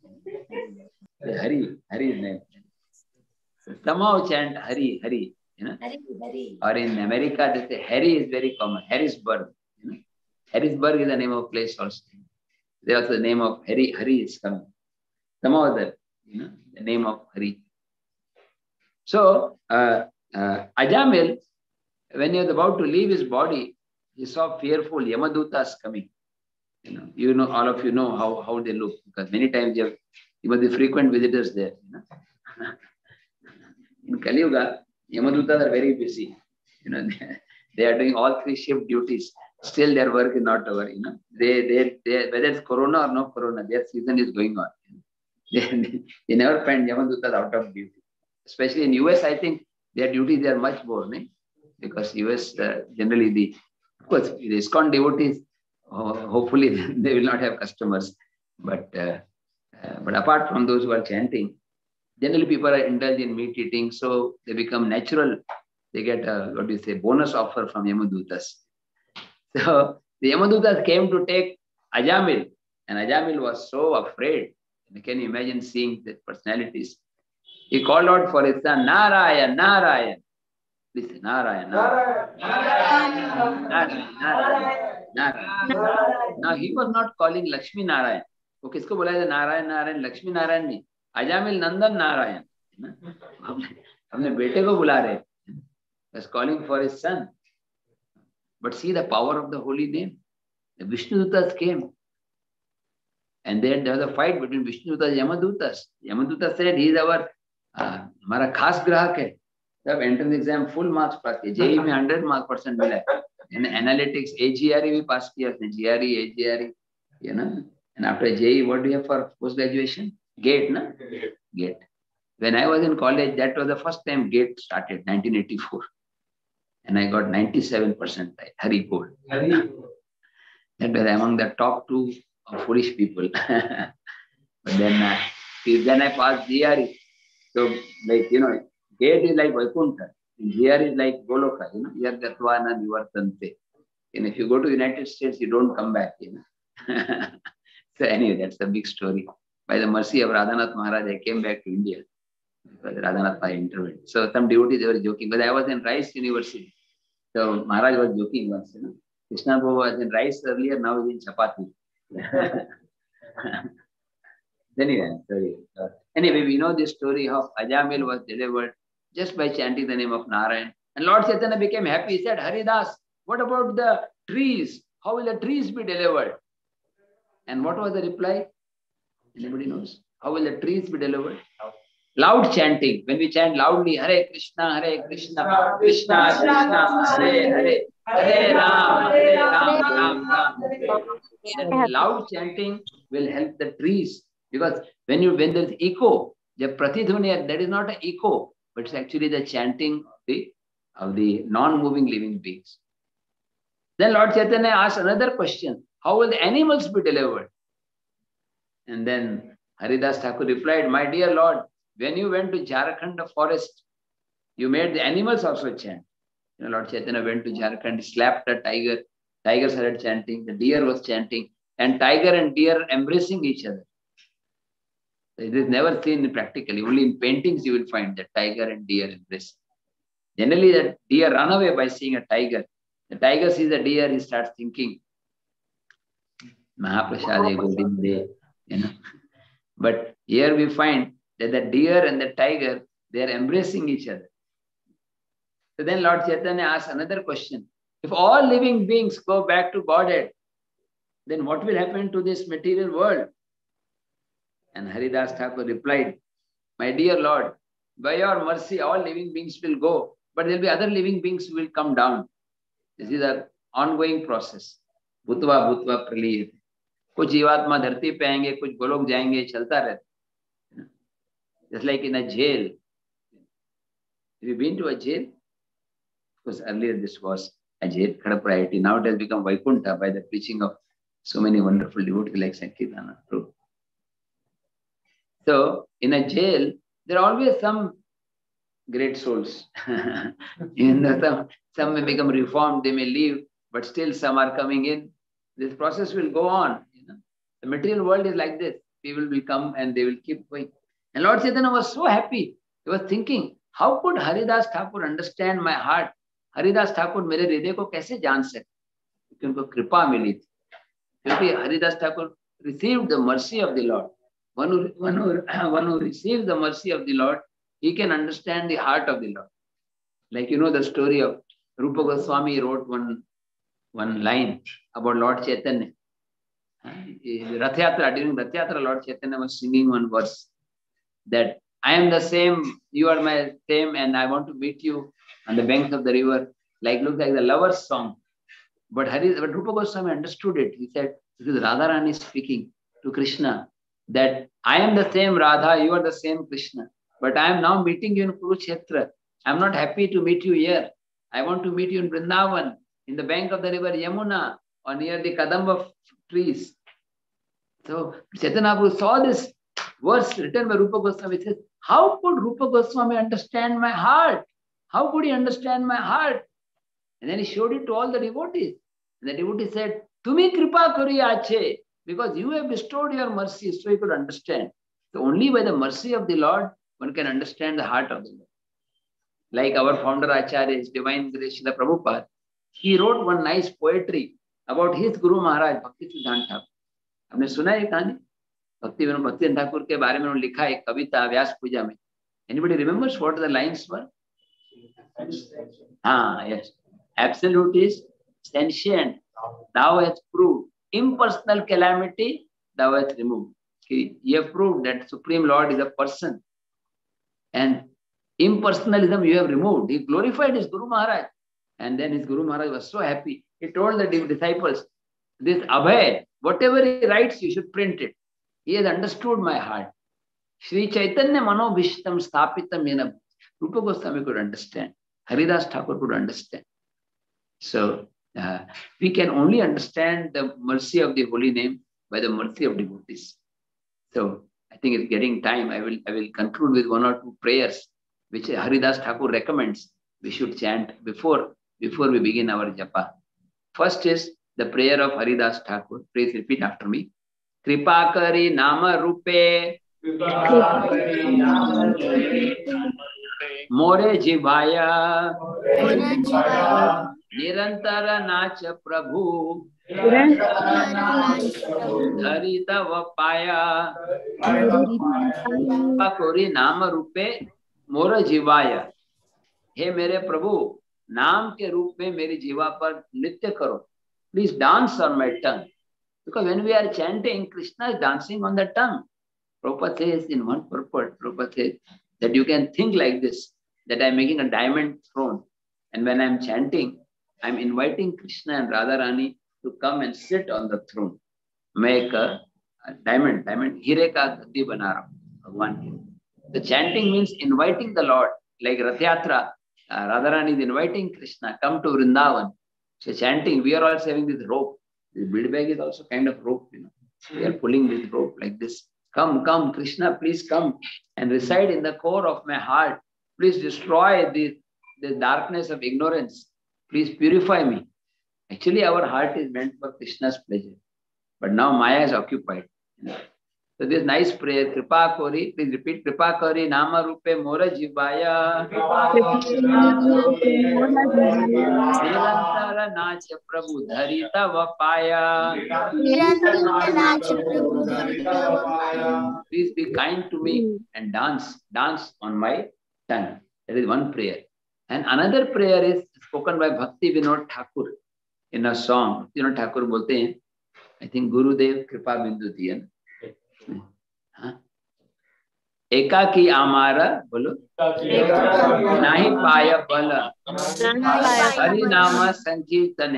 Hari Hari name somehow chant Hari Hari. You know? Or in America, they say Harry is very common. Harrisburg. You know? Harrisburg is the name of place also. There also the name of Hari, Hari is coming. Somehow the, you know, the name of Hari. So, uh, uh, Ajamil, when he was about to leave his body, he saw fearful Yamadutas coming. You know, you know, all of you know how, how they look because many times you have you must be frequent visitors there. You know? In Kali Yuga, Yamadutas are very busy. You know, they, are doing all three shift duties. Still, their work is not over. You know, they, they, they whether it's Corona or no Corona, their season is going on. They, they never find Yamadutas out of duty. Especially in US, I think their duties are much more. No? because US uh, generally the of course the ISKCON devotees uh, hopefully they will not have customers but uh, uh, but apart from those who are chanting generally people are indulged in meat eating so they become natural they get a what do you say bonus offer from Yamadutas so the Yamadutas came to take Ajamil and Ajamil was so afraid can you imagine seeing the personalities he called out for his son Narayan Narayan Listen, Narayan, Narayan, Narayan, Narayan. Narayan now he was not calling Lakshmi Narayan वो किसको बुलाया था नारायण नारायण लक्ष्मी नारायण नहीं अजामिल नंदन नारायण है ना? हमने हमने बेटे को बुला रहे was calling for his son but see the power of the holy name the Vishnudutas came and then there was a fight between Vishnudutas and Yamadutas Yamadutas said he is our uh, हमारा खास ग्राहक है तब entrance exam full marks pass किए JEE में 100 mark percent मिला है analytics एजीआरई भी पास किया उसने जीआरई एजीआरई know and after JE what do you have for post graduation gate na? Gate. When I was in college that was the first time gate started 1984 and I got 97 percent Hari Gold. That was among the top two of foolish people. But then uh, then I passed GRE so like you know gate is like Vaikuntha. GRE is like Goloka you know? Yargatvana Nivartante. And if you go to United States you don't come back you know? So anyway, that's the big story. By the mercy of Radhanath Maharaj, I came back to India Radhanath Maharaj intervened. So some devotees they were joking, but I was in Rice University. So Maharaj was joking once, you know. Krishna Prabhu was in Rice earlier, now he's in Chapati. anyway, sorry. Anyway, we know this story of Ajamil was delivered just by chanting the name of Narayan. And Lord Chaitanya became happy. He said, Haridas, what about the trees? How will the trees be delivered? And what was the reply? Anybody knows? How will the trees be delivered? Loud chanting. When we chant loudly, Hare Krishna, Hare Krishna, Krishna Krishna, Hare Hare, Hare Ram, Hare Ram, Ram Ram. Loud chanting will help the trees because when you when there's echo, the pratidhvani, that is not an echo, but it's actually the chanting of the of the non-moving living beings. Then Lord Chaitanya asked another question. How will the animals be delivered? And then Haridas Thakur replied, My dear Lord, when you went to Jharkhand forest, you made the animals also chant. You know, Lord Chaitanya went to Jharkhand, slapped a tiger. Tiger started chanting, the deer was chanting, and tiger and deer embracing each other. It is never seen practically. Only in paintings you will find that tiger and deer embrace. Generally, the deer run away by seeing a tiger. The tiger sees a deer, he starts thinking, Mahaprasade Govinde, you know. But here we find that the deer and the tiger, they are embracing each other. So then Lord Chaitanya asks another question. If all living beings go back to Godhead, then what will happen to this material world? And Haridas Thakur replied, My dear Lord, by your mercy, all living beings will go, but there will be other living beings who will come down. This is an ongoing process. Bhutva Bhutva Praliyate. कुछ जीवात्मा धरती पे आएँगे कुछ गोलोक जाएँगे चलता रहता जैसे लाइक इन अ झेल बीन टू अ झेल earlier this was a jail खड़ priority now it become Vaikuntha by the teaching of so many wonderful devotees like sankirtan true so in a jail there always some great souls. In the some, some may become reformed they may leave but still some are coming in. This process will go the material world is like this. People will come and they will keep going. And Lord Chaitanya was so happy. He was thinking, how could Haridas Thakur understand my heart? Haridas Thakur मेरे हृदय को कैसे जान सकते क्योंकि उनको कृपा मिली थी क्योंकि Haridas Thakur received the mercy of the Lord. One who, one, who, one who receives the mercy of the Lord, he can understand the heart of the Lord. Like you know the story of Rupa Goswami wrote one, one line about Lord Chaitanya. Rath Yatra, during Rath Yatra, Lord Chaitanya was singing one verse that I am the same, you are my same, and I want to meet you on the banks of the river. Like looks like the lover's song. But Hari, but Rupa Goswami understood it. He said, This is Radharani speaking to Krishna that I am the same Radha, you are the same Krishna. But I am now meeting you in Kurukshetra. I am not happy to meet you here. I want to meet you in Vrindavan, in the bank of the river Yamuna, or near the Kadamba trees. So Chaitanya saw this verse written by Rupa Goswami. Says, How could Rupa Goswami understand my heart? How could he understand my heart? And then he showed it to all the devotees. And the devotee said, Tumi kripa kari ache, because you have bestowed your mercy, so he could understand. So only by the mercy of the Lord, one can understand the heart of the Lord. Like our founder Acharya, His Divine Grace, the Prabhupada, he wrote one nice poetry about his Guru Maharaj, Bhakti Siddhant Thakur. आपने सुना है ये कहानी भक्ति विनोद भक्ति ठाकुर के बारे में उन्होंने लिखा है एक कविता व्यास पूजा में anybody remembers what the lines were हाँ yes absolute is sentient thou hast proved impersonal calamity thou hast removed you have proved that supreme lord is a person and impersonalism you have removed he glorified his guru maharaj and then his guru maharaj was so happy he told the disciples this abhay whatever he writes you should print it he has understood my heart Sri Chaitanya Manobhishtam Sthapitam Yena Rupa Goswami could understand. Haridas Thakur could understand. So uh, we can only understand the mercy of the holy name by the mercy of devotees. So I think it's getting time. I will I will conclude with one or two prayers which Haridas Thakur recommends we should chant before before we begin our japa. First is the prayer of Haridas Thakur. Please repeat after me. Kripa kari nama rupe मोरे जिवाया निरंतर नाच प्रभु धरि तव पाया कोरी नाम रूपे मोर जीवाय हे मेरे प्रभु नाम के रूप में मेरी जीवा पर नृत्य करो। Please dance on my tongue because when we are chanting Krishna is dancing on the tongue purport is in one purport purport is that you can think like this that I making a diamond throne and when I am chanting I am inviting Krishna and Radha Rani to come and sit on the throne मैं एक diamond diamond हीरे का गद्दी बना रहा हूँ भगवान की the chanting means inviting the Lord like Rath Yatra Yatra. Uh, Radharani is inviting Krishna, come to Vrindavan. So chanting, we are also having this rope. This bead bag is also kind of rope, you know. We are pulling this rope like this. Come, come, Krishna, please come and reside in the core of my heart. Please destroy the, the darkness of ignorance. Please purify me. Actually, our heart is meant for Krishna's pleasure. But now Maya is occupied. So this nice prayer, Kripa Kori, please repeat, Kripa Kori, Nama Rupe Mora Jivaya. Nirantara Nacha Prabhu Dharita Vapaya. Please be kind to me and dance, dance on my tongue. That is one prayer. And another prayer is spoken by Bhakti Vinod Thakur in a song. Vinod Thakur bolte hain, I think Gurudev Kripa Bindu diyan. हाँ? एकाकी आमारा बोलो। नहीं पाय बल। हरि नाम संकीर्तन।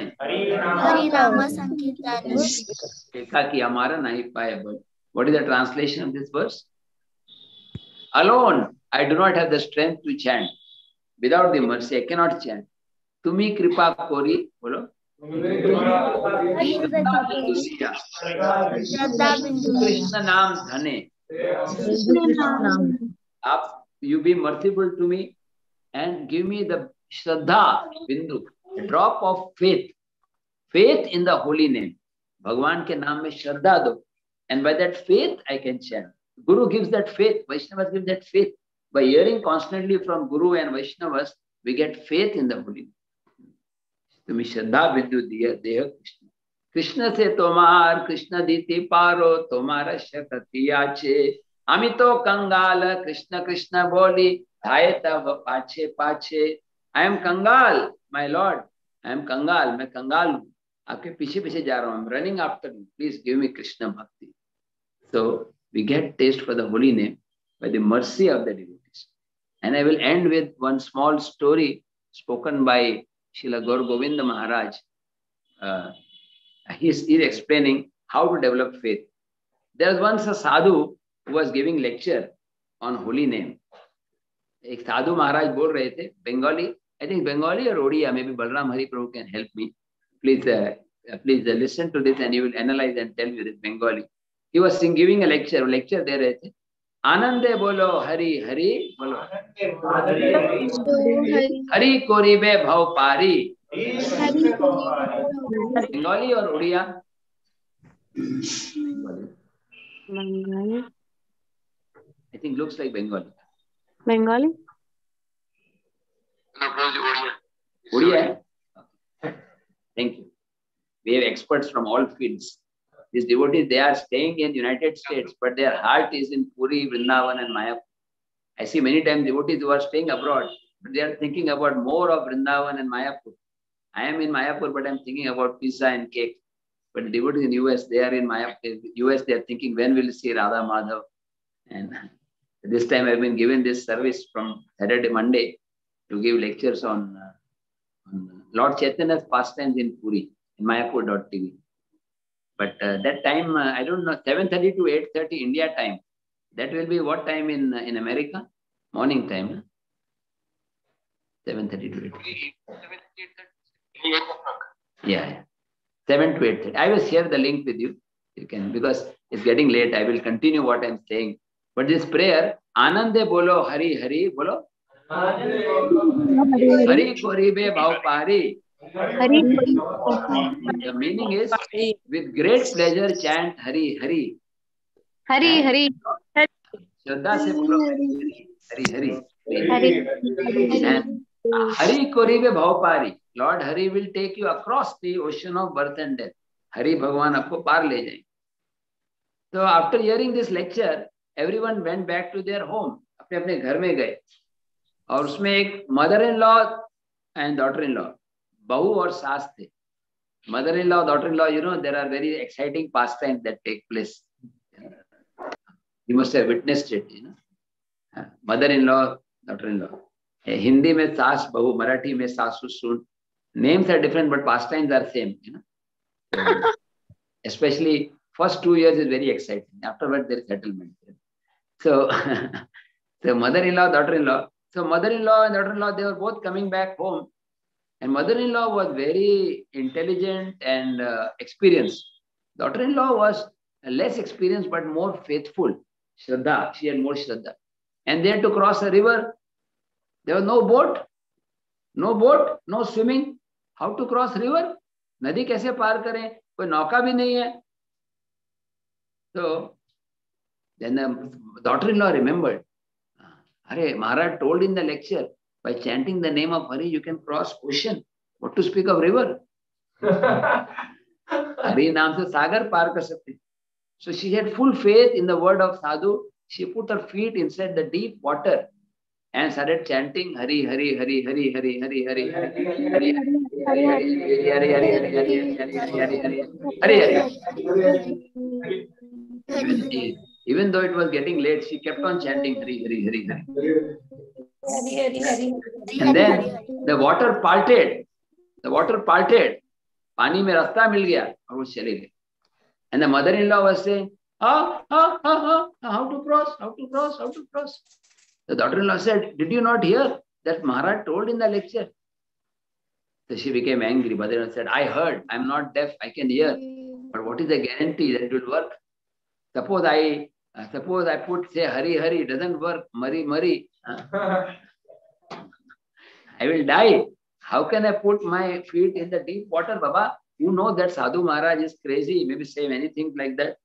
एकाकी आमारा नहीं पाय बल। What is the translation of this verse alone I do not have the strength to chant without the mercy I cannot chant chant तुम्हें कृपा कोरी बोलो। नाम धने आप you be merciful to me and give me the shraddha bindu drop of faith faith in the holy name भगवान के नाम में श्रद्धा दो and by that faith I can share guru gives that faith Vaishnava gives that faith by hearing constantly from guru and Vaishnava we get faith in the holy name तुम्हें श्रद्धा बिंदु दिया, देह कृष्ण। कृष्ण से तुम्हार कृष्ण दीति पारो, तुम्हारा शतिया छे। आम्ही तो कंगाल, कृष्ण कृष्ण बोली, धाये तब पाछे पाछे। I am kangal my Lord I am kangal, मैं कंगाल हूँ। आपके पीछे पीछे जा रहा हूँ running after you please give me Krishna bhakti. So we get taste for the holy name by the mercy of the devotees and i will end with one small story spoken by Srila Gaur Govinda Maharaj, uh, he's, he's explaining how to develop faith. There was once a sadhu who was giving lecture on holy name. एक साधु महाराज बोल रहे थे Bengali I think Bengali और Odia may be Balaram Hari Prabhu can help me please please listen to this and you will analyse and tell you this Bengali he was sing giving a lecture lecture दे रहे थे आनंदे बोलो हरि हरि बोलो हरि कोरिबे भव पारी बंगाली और Odia Bengali. I think looks like Bengali Odia. Odia है thank you we have experts from all fields. These devotees, they are staying in United States, but their heart is in Puri, Vrindavan, and Mayapur. I see many times devotees who are staying abroad, but they are thinking about more of Vrindavan and Mayapur. I am in Mayapur, but I'm thinking about pizza and cake. But the devotees in US, they are in Mayapur, US, they are thinking, when will see Radha Madhav? And this time I've been given this service from Saturday, Monday to give lectures on, uh, on Lord Chaitanya's pastimes in Puri, in Mayapur.tv. But uh, that time, uh, I don't know, 7.30 to 8.30 India time. That will be what time in, uh, in America? Morning time. 7.30 to 8. Yeah, yeah. 7 to 8.30. I will share the link with you. You can, because it's getting late. I will continue what I'm saying. But this prayer, Anande bolo Hari Hari, bolo. Hari Koribe Bhaupari. Hari. The meaning is with great pleasure chant Hari Hari. Hari Hari. श्रद्धा से बोलो हरी हरी। हरी कोरीबे भवपारी Lord Hari will take you across the ocean of birth and death Hari भगवान आपको पार ले जाए तो after hearing this lecture everyone went back to their home अपने अपने घर में गए। और उसमें एक mother in law and daughter in law Bahu or Saste. Mother-in-law, daughter-in-law, you know, there are very exciting pastimes that take place. You must have witnessed it, you know. Mother-in-law, daughter-in-law. Eh, Hindi may saas bahu, Marathi may sasu soon. Names are different, but pastimes are same, you know. Especially first two years is very exciting. Afterward, there is settlement. So, so mother-in-law, daughter-in-law. So mother-in-law and daughter-in-law, they were both coming back home and mother-in-law was very intelligent and uh, experienced daughter-in-law was less experienced but more faithful shraddha she had more shraddha and they had to cross a river there was no boat no boat no swimming how to cross river नदी कैसे पार करें कोई नौका भी नहीं है so then the daughter-in-law remembered Hare Maharaj told in the lecture by chanting the name of Hari, you can cross ocean. What to speak of river? Hari Naam se Sagar par kar sakte. So she had full faith in the word of Sadhu. She put her feet inside the deep water and started chanting Hari Hari Hari Hari Hari Hari Hari Hari Hari Hari Hari Hari Hari Hari even though it was getting late, she kept on chanting Hari, Hari, Hari, Hari. And then the water parted. The water parted. Pani mein rasta mil gaya. Aur wo chale gaye. And the mother-in-law was saying, ah, ah, ah, ah, how to cross, how to cross, how to cross. The daughter-in-law said, did you not hear that Maharaj told in the lecture? So she became angry. Bhadran said, I heard, I'm not deaf, I can hear. But what is the guarantee that it will work? Suppose I uh, suppose I put say Hari Hari, doesn't work. Mari Mari. I will die. How can I put my feet in the deep water, Baba? You know that Sadhu Maharaj is crazy. Maybe say anything like that.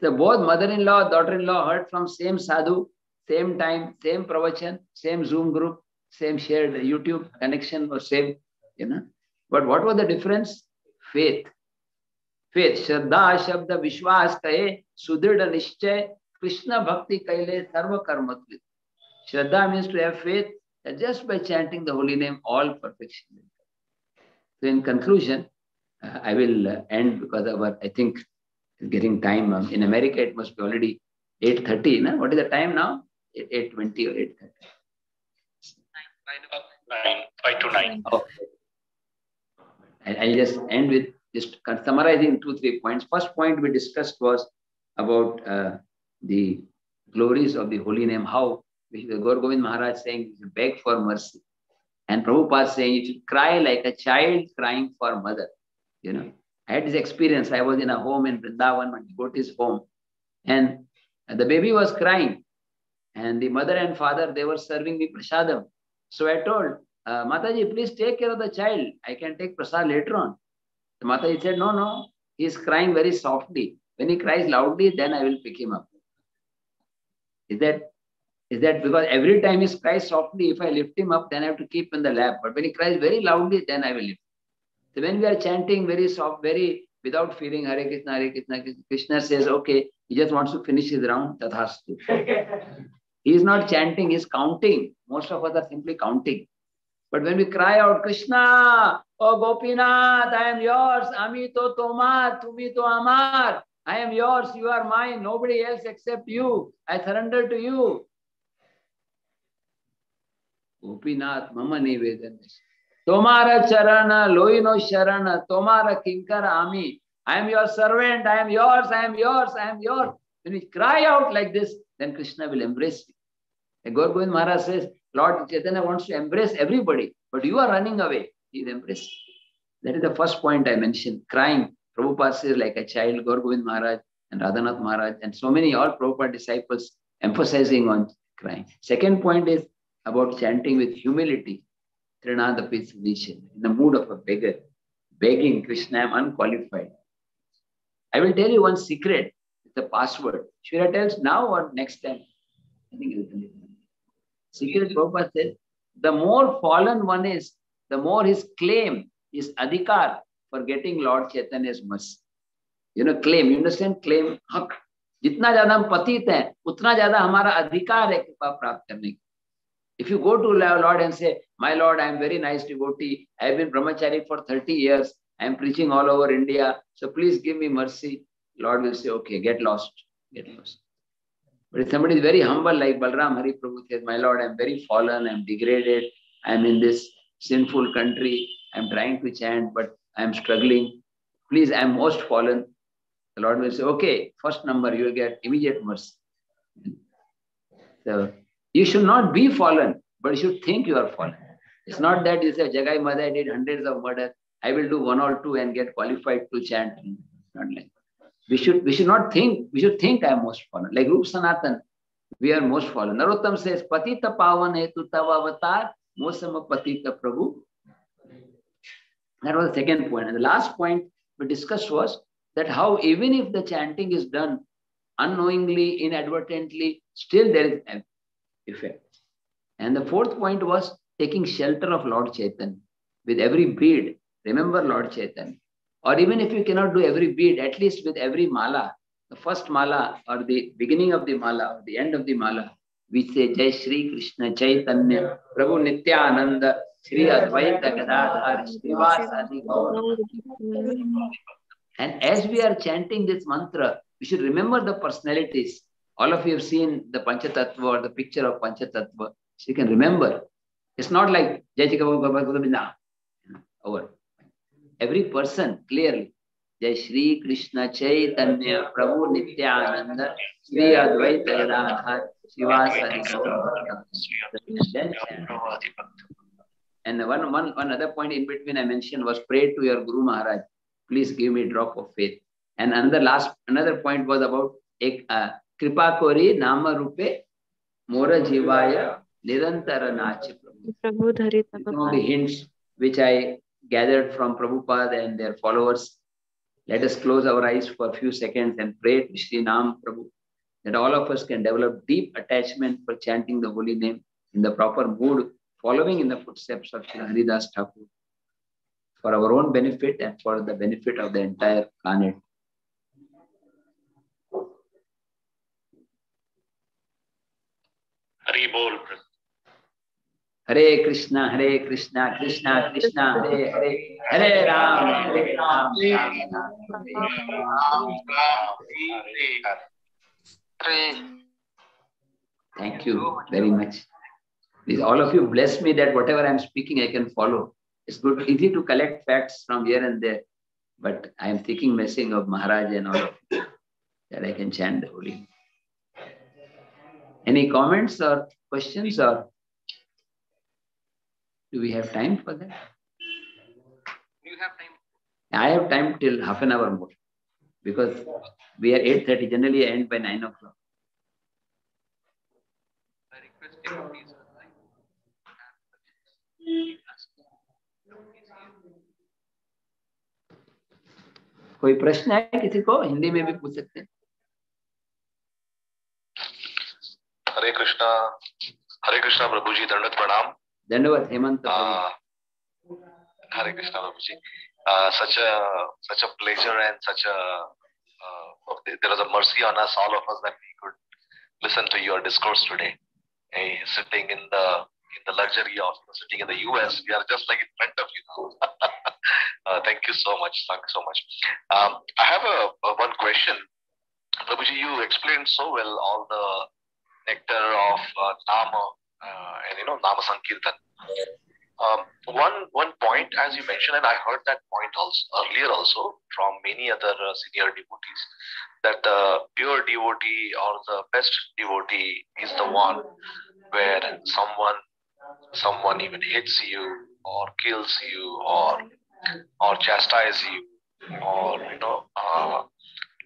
So both mother-in-law, daughter-in-law heard from same sadhu same time, same pravachan, same Zoom group, same shared YouTube connection or same, you know. But what was the difference? Faith. Faith. Shraddha Shabda Vishwas Kahe Sudrida Nishchay Krishna Bhakti Kaile Sarva Karmatrit. Shraddha means to have faith that just by chanting the holy name, all perfection will come. So in conclusion, uh, I will uh, end because our, I think it's getting time. Um, in America, it must be already 8.30. No? What is the time now? 8.20 or 8.30? 9, 5 to 9. Okay. I'll just end with just summarizing two, three points. First point we discussed was about uh, the glories of the holy name, how the Gaur Govind Maharaj saying beg for mercy. And Prabhupada saying you should cry like a child crying for mother. You know, I had this experience. I was in a home in Vrindavan, my devotee's home, and the baby was crying. And the mother and father, they were serving me prasadam. So I told, uh, Mataji, please take care of the child. I can take prasad later on. The Mataji said, no, no, he's crying very softly. When he cries loudly, then I will pick him up. Is that is that because every time he cries softly, if I lift him up, then I have to keep in the lap. But when he cries very loudly, then I will lift. So when we are chanting very soft, very without feeling Hare Krishna, Hare Krishna, Krishna says, okay, he just wants to finish his round, tathastu. he is not chanting, he is counting. Most of us are simply counting. But when we cry out, Krishna, oh Gopinath, I am yours, Ami to Tomar, Tumi to Amar, I am yours, you are mine, nobody else except you. I surrender to you. Gopinath, Mama Nivedan. Tomara Charana, Loino Sharana, Tomara Kinkara Ami. I am your servant, I am yours, I am yours, I am yours. When we cry out like this, then Krishna will embrace you. And Gaur Govind Maharaj says, Lord Chaitanya wants to embrace everybody, but you are running away. He is embraced. That is the first point I mentioned. Crying. Prabhupada says like a child, Gaur Maharaj and Radhanath Maharaj, and so many all Prabhupada disciples emphasizing on crying. Second point is about chanting with humility. Trinadapi in the mood of a beggar, begging Krishna, I am unqualified. I will tell you one secret, the password. Shvira tells now or next time? I think it is Secret Prabhupada says, the more fallen one is, the more his claim, his adhikar for getting Lord Chaitanya's mercy. You know, claim, you understand? Claim, हक. जितना ज़्यादा हम पतित हैं उतना ज़्यादा हमारा अधिकार है कृपा प्राप्त करने की If you go to Lord and say, My Lord, I am very nice devotee. I have been brahmachari for 30 years. I am preaching all over India. So please give me mercy. Lord will say, Okay, get lost. Get lost. But if somebody is very humble, like Balram Hari Prabhu says, My Lord, I am very fallen, I am degraded, I am in this sinful country, I am trying to chant, but I am struggling. Please, I am most fallen. The Lord will say, Okay, first number, you will get immediate mercy. So you should not be fallen, but you should think you are fallen. It's not that you say, Jagai Madhai did hundreds of murders. I will do one or two and get qualified to chant. Not like we should we should not think, we should think I am most fallen. Like Rup Sanatan, we are most fallen. Narottam says, Patita Pavan Hetu Tavavatar, Mosama Patita Prabhu. That was the second point. And the last point we discussed was that how even if the chanting is done unknowingly, inadvertently, still there is effect. And the fourth point was taking shelter of Lord Chaitanya with every bead. Remember Lord Chaitanya. Or even if you cannot do every bead, at least with every mala, the first mala or the beginning of the mala or the end of the mala, we say Jai Shri Krishna Chaitanya Prabhu Nityananda Shri Advaita Gadadhar And as we are chanting this mantra, we should remember the personalities. All of you have seen the Panchatattva or the picture of Panchatattva. So you can remember. It's not like Jai Chikabha over. Every person clearly. Jai Shri Krishna Chaitanya Prabhu Nityananda Shri Advaita Gadadhar Shivasadi And one, one, one other point in between I mentioned was pray to your Guru Maharaj. Please give me drop of faith. And another last another point was about ek, uh, Kripa Kori Nama Rupe Mora Jivaya Nirantara Nachi Prabhu. Some of the hints which I gathered from Prabhupada and their followers. Let us close our eyes for a few seconds and pray to Sri Nam Prabhu that all of us can develop deep attachment for chanting the holy name in the proper mood, following in the footsteps of Sri Haridas Thakur for our own benefit and for the benefit of the entire planet. Hari Bol. Hare Krishna, Hare Krishna, Krishna Krishna, Hare Hare, Hare Ram, Hare Ram, Ram Ram. Thank you very much. Please, all of you bless me that whatever I'm speaking, I can follow. It's good, easy to collect facts from here and there, but I am thinking messing of Maharaj and all of you, that I can chant the holy. Any comments or questions or do we have time for that? Do you have time? I have time till half an hour more because we are 8.30. Generally, I end by 9 o'clock. I request devotees. कोई प्रश्न है किसी को हिंदी में भी पूछ सकते हैं हरे कृष्णा हरे कृष्णा प्रभु जी दंडवत प्रणाम Dandavat Hemant. Uh, Hare Krishna Babuji. Uh, such a such a pleasure and such a uh, there was a mercy on us all of us that we could listen to your discourse today. Hey, sitting in the in the luxury of sitting in the US, we are just like in front of you. uh, thank you so much. Thank you so much. Um, I have a, a one question. Prabhuji, you explained so well all the nectar of uh, Nama uh, and you know Nama Sankirtan. Um, one one point, as you mentioned, and I heard that point also earlier also from many other uh, senior devotees, that the pure devotee or the best devotee is the one where someone someone even hits you or kills you or or chastise you or you know uh,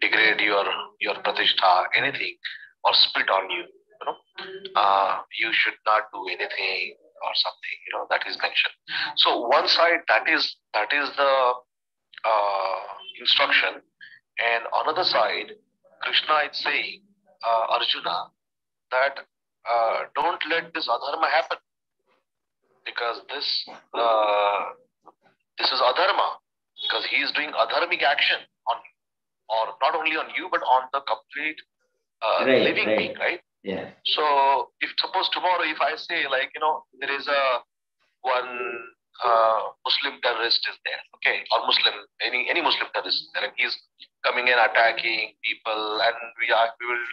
degrade your your pratishtha, anything, or spit on you. You know, uh, you should not do anything or something. You know that is mentioned. So one side that is that is the uh, instruction, and another side, Krishna is saying uh, Arjuna that uh, don't let this adharma happen because this uh, this is adharma because he is doing adharmic action on or not only on you but on the complete uh, Right, living right. being right Yeah. so if suppose tomorrow if i say like you know there is a one uh, muslim terrorist is there okay or muslim any any muslim terrorist and he's coming and attacking people and we are we will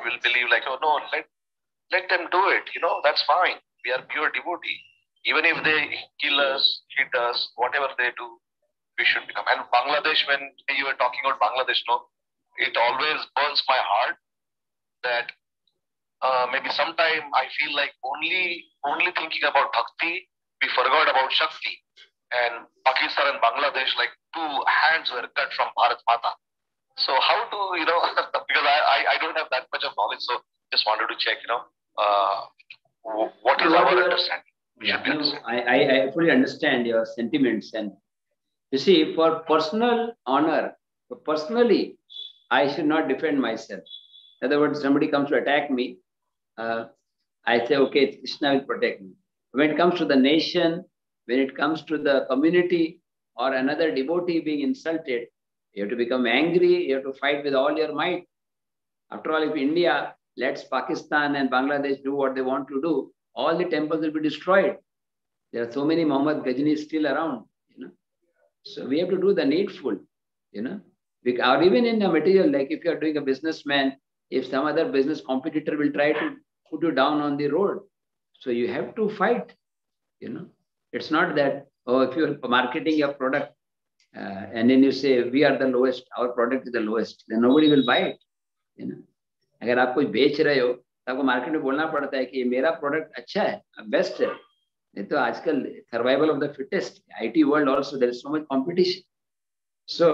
we will believe like oh no let let them do it you know that's fine. We are pure devotee. Even if they kill us hit us whatever they do we should become. And bangladesh when you were talking about bangladesh no it always burns my heart that uh, maybe sometime I feel like only only thinking about bhakti, we forgot about Shakti. And Pakistan and Bangladesh, like two hands were cut from Bharat Mata. So how to, you know, because I, I, I don't have that much of knowledge, so just wanted to check, you know, uh, what is What our understanding? Yeah, should be. I, I, I fully understand your sentiments. And you see, for personal honor, personally, I should not defend myself. In other words, somebody comes to attack me, uh, I say, okay, Krishna will protect me. When it comes to the nation, when it comes to the community or another devotee being insulted, you have to become angry, you have to fight with all your might. After all, if India lets Pakistan and Bangladesh do what they want to do, all the temples will be destroyed. There are so many Muhammad Ghaznis still around, you know. So we have to do the needful, you know. Or even in the material, like if you are doing a businessman, if some other business competitor will try to put you down on the road, so you have to fight, you know. It's not that, oh, if you're marketing your product uh, and then you say, we are the lowest, our product is the lowest, then nobody will buy it, you know. अगर आप कुछ बेच रहे हो तो आपको market में बोलना पड़ता है कि ये मेरा प्रोडक्ट अच्छा है बेस्ट है नहीं तो आजकल survival of the fittest IT world also there is so much competition so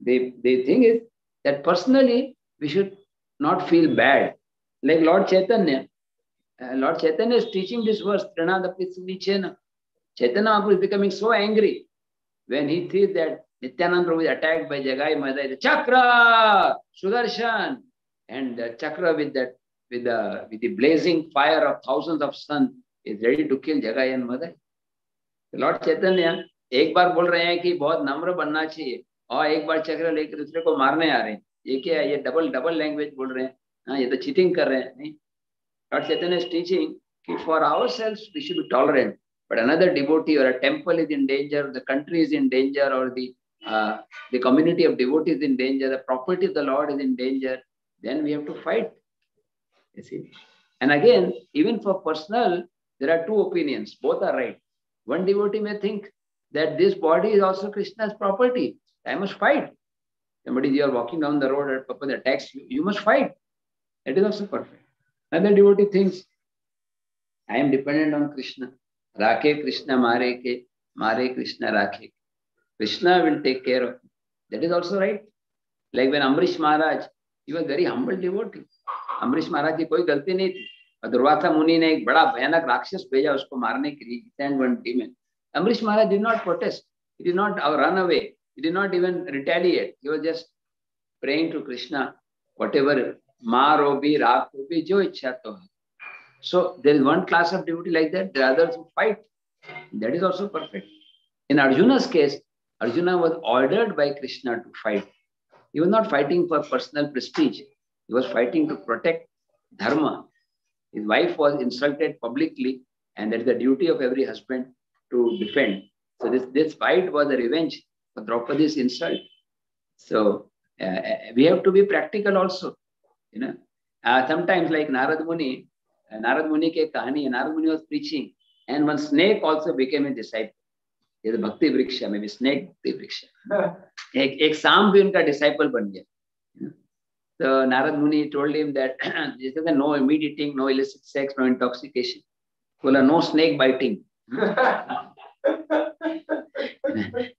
the the thing is that personally we should not feel bad like lord chaitanya uh, lord chaitanya is teaching this verse Trinadapisnichena. chaitanya Mahaprabhu is becoming so angry when he sees that nityanand prabhu is attacked by jagai madai the chakra sudarshan and the chakra with that with the with the blazing fire of thousands of sun is ready to kill jagai and madai Lord Chaitanya एक बार बोल रहे हैं कि बहुत नम्र बनना चाहिए और एक बार चक्र लेकर दूसरे को मारने आ रहे हैं ये क्या है ये डबल डबल लैंग्वेज बोल रहे हैं हाँ ये तो चीटिंग कर रहे हैं नहीं Lord Chaitanya is teaching for ourselves we should be tolerant, but another devotee or a temple is in danger, the country is in danger, or the uh, the community of devotees is in danger, the property of the Lord is in danger, then we have to fight. You see. And again, even for personal, there are two opinions, both are right. One devotee may think that this body is also Krishna's property. I must fight. Somebody you are walking down the road and Papa attacks you, you must fight. That is also perfect. Another devotee thinks, I am dependent on Krishna. Rakhe Krishna Mare ke, Mare Krishna Rakhe. Krishna will take care of me. That is also right. Like when Amrish Maharaj, he was very humble devotee. Amrish महाराज की कोई गलती नहीं थी और दुर्वासा मुनि ने एक बड़ा भयानक राक्षस भेजा उसको मारने के लिए sent one demon. Amrish Maharaj did not protest. He did not uh, run away. He did not even retaliate. He was just praying to Krishna, whatever bhi, jo ichha to hai. So there is one class of devotee like that. Are others who fight. That is also perfect. In Arjuna's case, Arjuna was ordered by Krishna to fight. He was not fighting for personal prestige. He was fighting to protect dharma. His wife was insulted publicly, and that is the duty of every husband to defend. So this, this fight was a revenge for Draupadi's insult. So uh, we have to be practical also. You know, uh, sometimes like Narad Muni, uh, Narad Muni ke kahani, Narad Muni was preaching, and one snake also became a disciple. ये भक्ति वृक्ष में भी snake भक्ति वृक्ष एक एक साम भी उनका डिसाइपल बन गया तो Narad Muni told him that this is no meat eating no illicit sex no intoxication बोला नो स्नेक बाइटिंग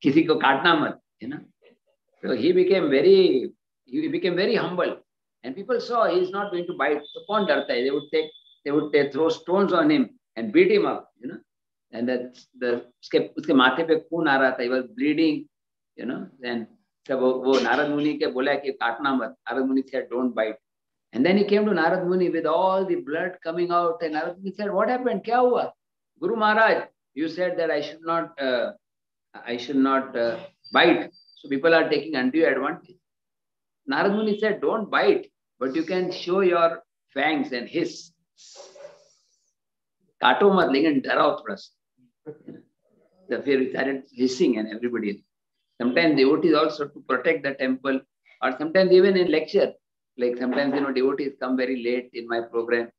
किसी को काटना मत है ना तो he became very he became very humble and people saw he is not going to bite so कौन डरता है they would take they would take, throw stones on him and beat him up you know and that the उसके उसके माथे पे खून आ रहा था he was bleeding you know then तब वो, वो नारद मुनि के बोला कि काटना मत नारद मुनि said don't bite and then he came to Narad Muni with all the blood coming out and Narad Muni said what happened क्या हुआ Guru Maharaj you said that I should not uh, I should not uh, bite so people are taking undue advantage Narad Muni said don't bite but you can show your fangs and hiss काटो मत लेकिन डराओ थोड़ा सा the fear started hissing and everybody sometimes devotees also to protect the temple or sometimes even in lecture like sometimes you know devotees come very late in my program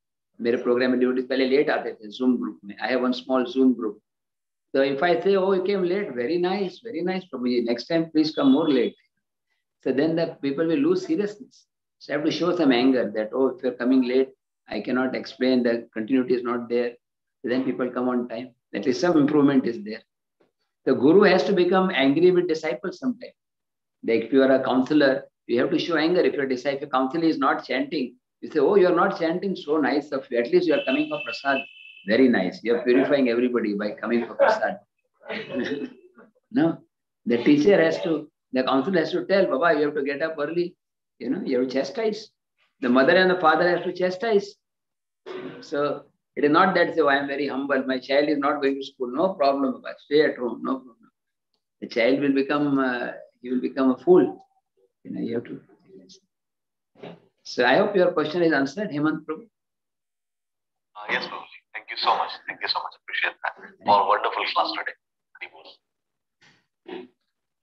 मेरे program में devotees पहले late आते थे zoom group में I have one small zoom group so if I say oh you came late very nice very nice Prabhuji next time please come more late so then the people will lose seriousness so I have to show some anger that oh if you're coming late I cannot explain the continuity is not there then people come on time at least some improvement is there the guru has to become angry with disciples sometimes. Like if you are a counselor, you have to show anger. If your disciple counselor is not chanting, you say, Oh, you are not chanting so nice of you. At least you are coming for prasad. Very nice. You are purifying everybody by coming for prasad. no. The teacher has to, the counselor has to tell, Baba, you have to get up early. You know, you have to chastise. The mother and the father has to chastise. So it is not that say, oh, I am very humble. My child is not going to school. No problem, Baba. Stay at home. No problem. The child will become, uh, he will become a fool. You know, you have to. So I hope your question is answered, Hemant Prabhu. Uh, yes, Prabhuji. Thank you so much. Thank you so much. Appreciate that. For wonderful class today.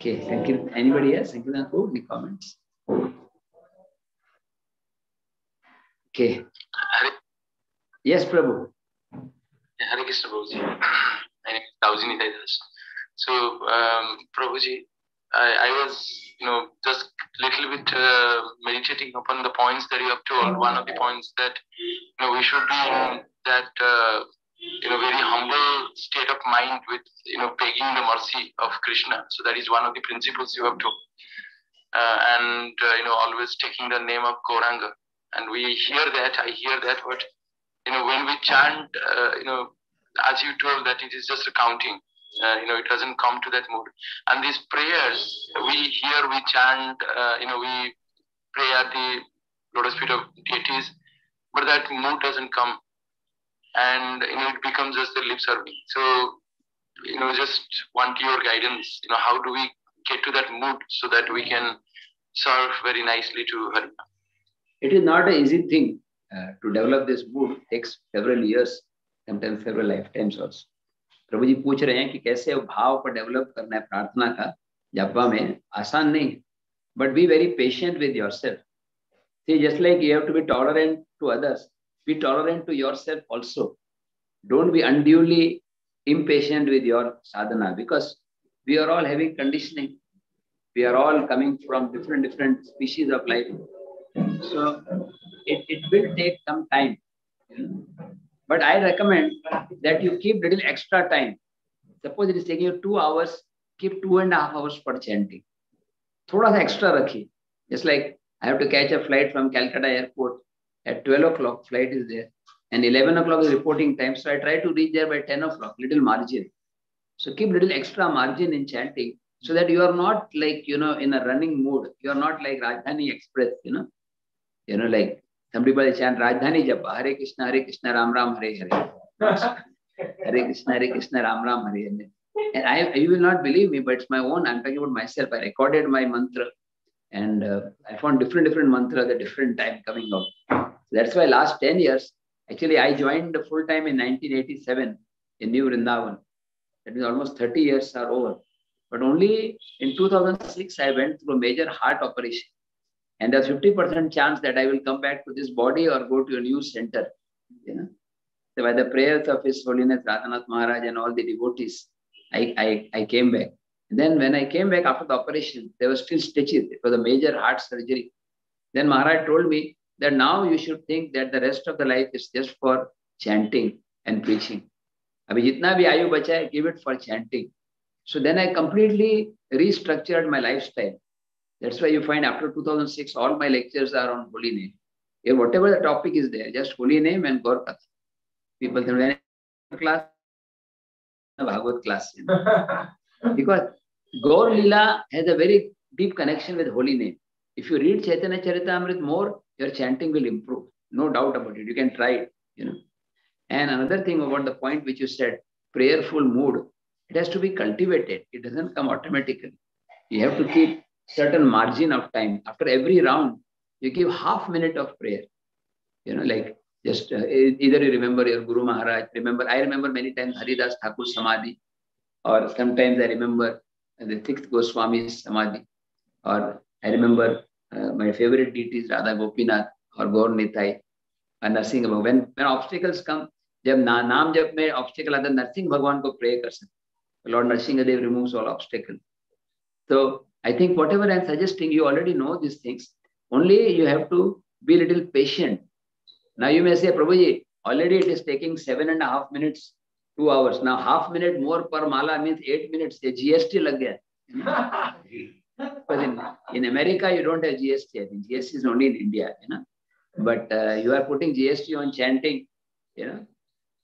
Okay, thank you. Anybody else? Thank you, Prabhu. Any comments? Okay. Yes, Prabhu. yeah, Hare Krishna Prabhuji. My name is Daidas. So, um, Prabhuji, I, I was, you know, just little bit uh, meditating upon the points that you have told. One of the points that, you know, we should be in that, uh, you know, very humble state of mind with, you know, begging the mercy of Krishna. So that is one of the principles you have told. Uh, and, uh, you know, always taking the name of Gauranga. And we hear that, I hear that, but, you know, when we chant, uh, you know, as you told that it is just a counting, uh, you know, it doesn't come to that mood. And these prayers, we hear, we chant, uh, you know, we pray at the lotus feet of deities, but that mood doesn't come. And, you know, it becomes just the lip serving. So, you know, just want your guidance, you know, how do we get to that mood so that we can serve very nicely to Hari? It is not an easy thing uh, to develop this mood. takes several years, sometimes several lifetimes also. प्रभु जी पूछ रहे हैं कि कैसे वो भाव को develop करना है प्रार्थना का जप्पा में आसान नहीं but be very patient with your self C just like you have to be tolerant to others be tolerant to your self also don't be unduly impatient with your sadhana because we are all having conditioning we are all coming from different different species of life so it, it will take some time. But i recommend that you keep little extra time. Suppose it is taking you two hours keep two and a half hours for chanting. thoda sa extra rakhiye just like i have to catch a flight from calcutta airport at 12 o'clock flight is there. And 11 o'clock is reporting time so i try to reach there by 10 o'clock little margin. So keep little extra margin in chanting so that you are not like you know in a running mood. You are not like rajdhani express you know you know like some people chant rajdhani japa hare krishna hare krishna ram ram hare hare hare krishna hare krishna ram ram hare hare and I, you will not believe me, but it's my own. I'm talking about myself. I recorded my mantra, and uh, I found different different mantras at different time coming out. That's why last ten years, actually, I joined full time in 1987 in New Vrindavan. That means almost 30 years are over. But only in 2006, I went through a major heart operation And there's 50% chance that I will come back to this body or go to a new center. You know? So by the prayers of His Holiness Radhanath Maharaj and all the devotees, I, I, I came back. And then when I came back after the operation, there were still stitches. It was a major heart surgery. Then Maharaj told me that now you should think that the rest of the life is just for chanting and preaching. अभी जितना भी आयु बचा है give it for chanting so then I completely restructured my lifestyle that's why you find after 2006 all my lectures are on holy name yeah, whatever the topic is there just holy name and gaur katha people think when class bhagavad class you know? because gaur lila has a very deep connection with holy name if you read chaitanya charitamrit more your chanting will improve no doubt about it you can try it you know and another thing about the point which you said, prayerful mood, it has to be cultivated. It doesn't come automatically. You have to keep certain margin of time. After every round, you give half minute of prayer. You know, like just uh, either you remember your Guru Maharaj, remember, I remember many times Haridas Thakur Samadhi, or sometimes I remember the sixth Goswami Samadhi, or I remember uh, my favorite deities Radha Gopinath or Gaur Nitai and Narsingh. When, when obstacles come, जब ना, नाम जब में obstacle आता नरसिंह भगवान को pray कर सकते Lord Narasimha Dev removes all obstacle so i think whatever i'm suggesting you already know these things. Only you have to be a little patient. Now you may say prabhuji already it is taking seven and a half minutes two hours. Now half minute more per mala means eight minutes. The gst lag gaya. But in, in america you don't have gst i think. Gst is only in india you know. But uh, you are putting gst on chanting you know.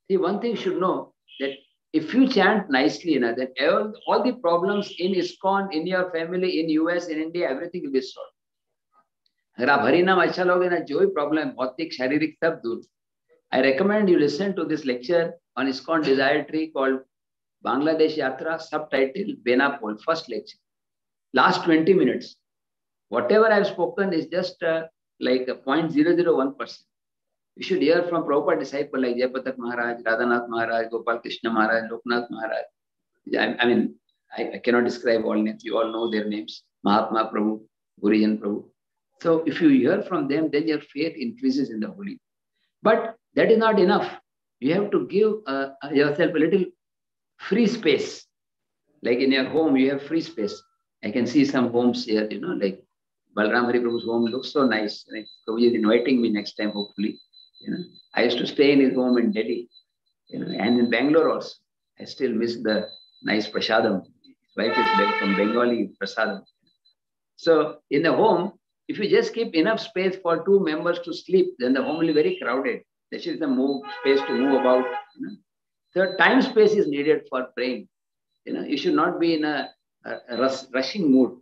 See, one thing you should know that if you chant nicely, you know, then all, all the problems in ISKCON, in your family, in US, in India, everything will be solved. अगर आप हरि नाम अच्छा लोगे ना जो भी problem भौतिक शारीरिक सब दूर I recommend you listen to this lecture on ISKCON desire tree called Bangladesh Yatra subtitle Benapol first lecture last 20 minutes whatever I've spoken is just uh, like a 0.001 percent you should hear from Prabhupada disciple like Jayapatak Maharaj, Radhanath Maharaj, Gopal Krishna Maharaj, Loknath Maharaj. I, I mean, I, I, cannot describe all names. You all know their names. Mahatma Prabhu, Bhurijan Prabhu. So if you hear from them, then your faith increases in the Holy. But that is not enough. You have to give uh, yourself a little free space. Like in your home, you have free space. I can see some homes here, you know, like Balram Hari Prabhu's home looks so nice. Like, Prabhuji is inviting me next time, hopefully. You know, I used to stay in his home in Delhi, you know, and in Bangalore also. I still miss the nice prasadam. His wife is from Bengali prasadam. So in the home, if you just keep enough space for two members to sleep, then the home will be very crowded. There be the move space to move about. You know. So time space is needed for praying. You know, you should not be in a, a, a rush, rushing mood.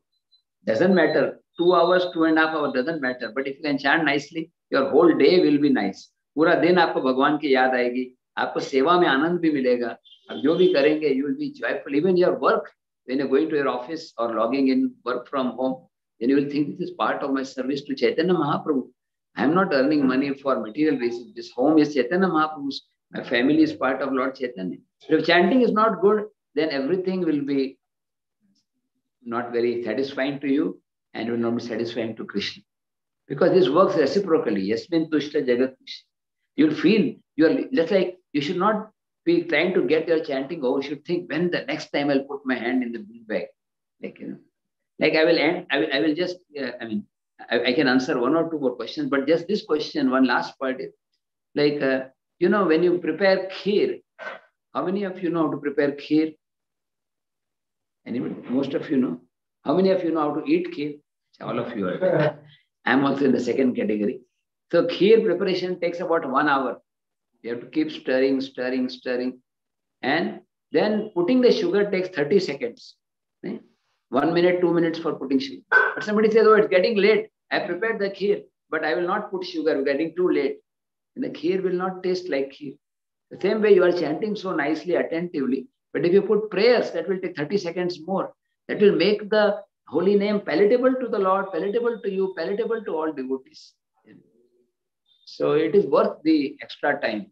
Doesn't matter Two hours, two and a half hours doesn't matter. But if you can chant nicely, your whole day will be nice पूरा दिन आपको भगवान की याद आएगी आपको सेवा में आनंद भी मिलेगा आप जो भी करेंगे you will be joyful even your work when you're going to your office or logging in work from home, then you will think this is part of my service to Chaitanya Mahaprabhu. I am not earning money for material reasons. This home is Chaitanya Mahaprabhu's. My family is part of Lord Chaitanya. If chanting is not good, then everything will be not very satisfying to you and will not be satisfying to Krishna. because this works reciprocally. Yasmin tushta jagat You'll feel you're just like you should not be trying to get your chanting over. You should think when the next time I'll put my hand in the bag. Like you know, like I will end. I will. I will just. Uh, I mean, I, I, can answer one or two more questions, but just this question, one last part is like uh, you know when you prepare kheer. How many of you know how to prepare kheer? Anybody? Most of you know. How many of you know how to eat kheer? All of you are. I'm also in the second category. So kheer preparation takes about one hour. You have to keep stirring, stirring, stirring. And then putting the sugar takes 30 seconds. Right? One minute, two minutes for putting sugar. But somebody says, oh, it's getting late. I prepared the kheer, but I will not put sugar. We're getting too late. And the kheer will not taste like kheer. The same way you are chanting so nicely, attentively, But if you put prayers, that will take 30 seconds more. That will make the holy name palatable to the Lord, palatable to you, palatable to all devotees. So it is worth the extra time.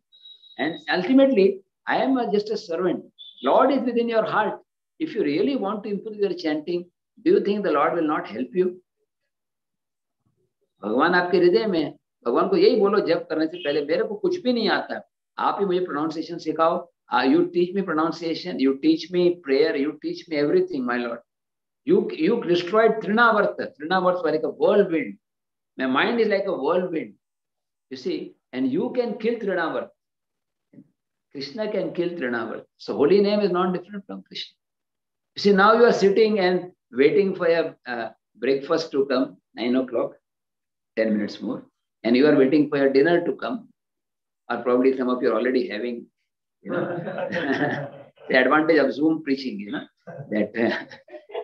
And ultimately, I am just a servant. Lord is within your heart. If you really want to improve your chanting, do you think the Lord will not help you? भगवान आपके हृदय में है। भगवान को यही बोलो जब करने से पहले मेरे को कुछ भी नहीं आता आप ही मुझे प्रोनाउंसिएशन सिखाओ you teach me pronunciation you teach me prayer you teach me everything my Lord you you destroyed Trinavarta. Trinavarta like a whirlwind. My mind is like a whirlwind. You see, and you can kill Trinavarta. Krishna can kill Trinavarta. So holy name is not different from Krishna. You see, now you are sitting and waiting for your uh, breakfast to come, nine o'clock, ten minutes more, and you are waiting for your dinner to come, or probably some of you are already having. You know, the advantage of Zoom preaching, you know, that. Uh,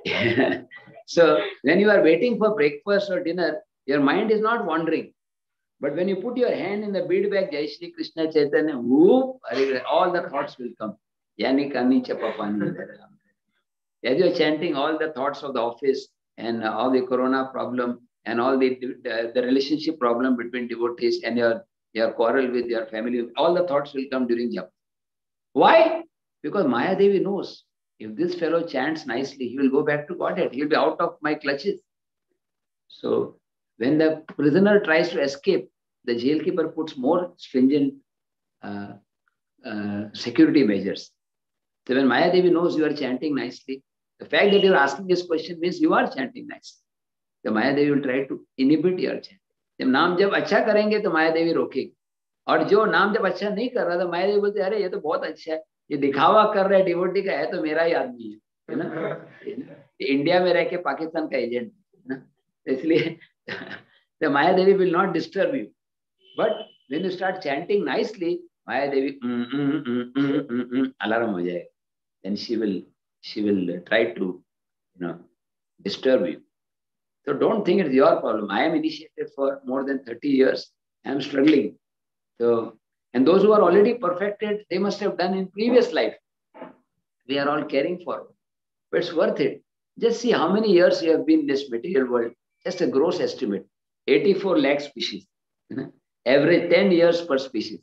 so when you are waiting for breakfast or dinner, your mind is not wandering. But when you put your hand in the bead bag, Jai Shri Krishna Chaitanya, whoop, all the thoughts will come. Yani kani chapapani. As you are chanting all the thoughts of the office and all the corona problem and all the, the, the relationship problem between devotees and your, your quarrel with your family, all the thoughts will come during japa. Why? Because Maya Devi knows if this fellow chants nicely, he will go back to Godhead. He will be out of my clutches. So when the prisoner tries to escape, the jailkeeper puts more stringent uh, uh, security measures. So when Maya Devi knows you are chanting nicely, the fact that you are asking this question means you are chanting nicely. The Maya Devi will try to inhibit your chant. जब नाम जब अच्छा करेंगे तो माया देवी रोकेगी और जो नाम जब अच्छा नहीं कर रहा तो माया देवी बोलते अरे ये तो बहुत अच्छा है ये दिखावा कर रहे डिवोटी का है तो मेरा ही आदमी है ना? इंडिया में रह के पाकिस्तान का एजेंट है ना? तो इसलिए तो Maya Devi will not disturb you but when you start chanting nicely Maya Devi alarm हो जाए then she will she will try to you know disturb you so 30 years I am struggling तो and those who are already perfected, they must have done in previous life. We are all caring for. But it's worth it. Just see how many years you have been in this material world. Just a gross estimate. 84 lakh species. Every 10 years per species.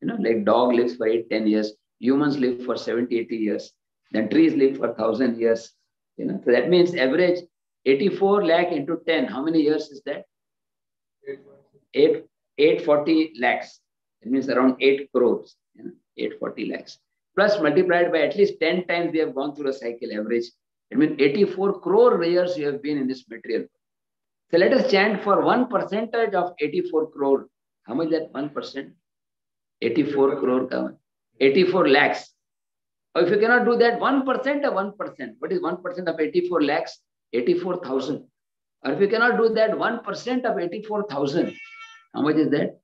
You know, like dog lives for 8, 10 years. Humans live for 70, 80 years. Then trees live for 1,000 years. You know, so that means average 84 lakh into 10. How many years is that? 8, 840 lakhs. It means around 8 crores. You know, 840 lakhs. Plus multiplied by at least 10 times we have gone through a cycle average. It means 84 crore years you have been in this material. So let us chant for one percentage of 84 crore. How much that one percent? 84 crore 84 lakhs. Or if you cannot do that, one percent of one percent. What is one percent of 84 lakhs? 84,000. Or if you cannot do that, one percent of 84,000. How much is that?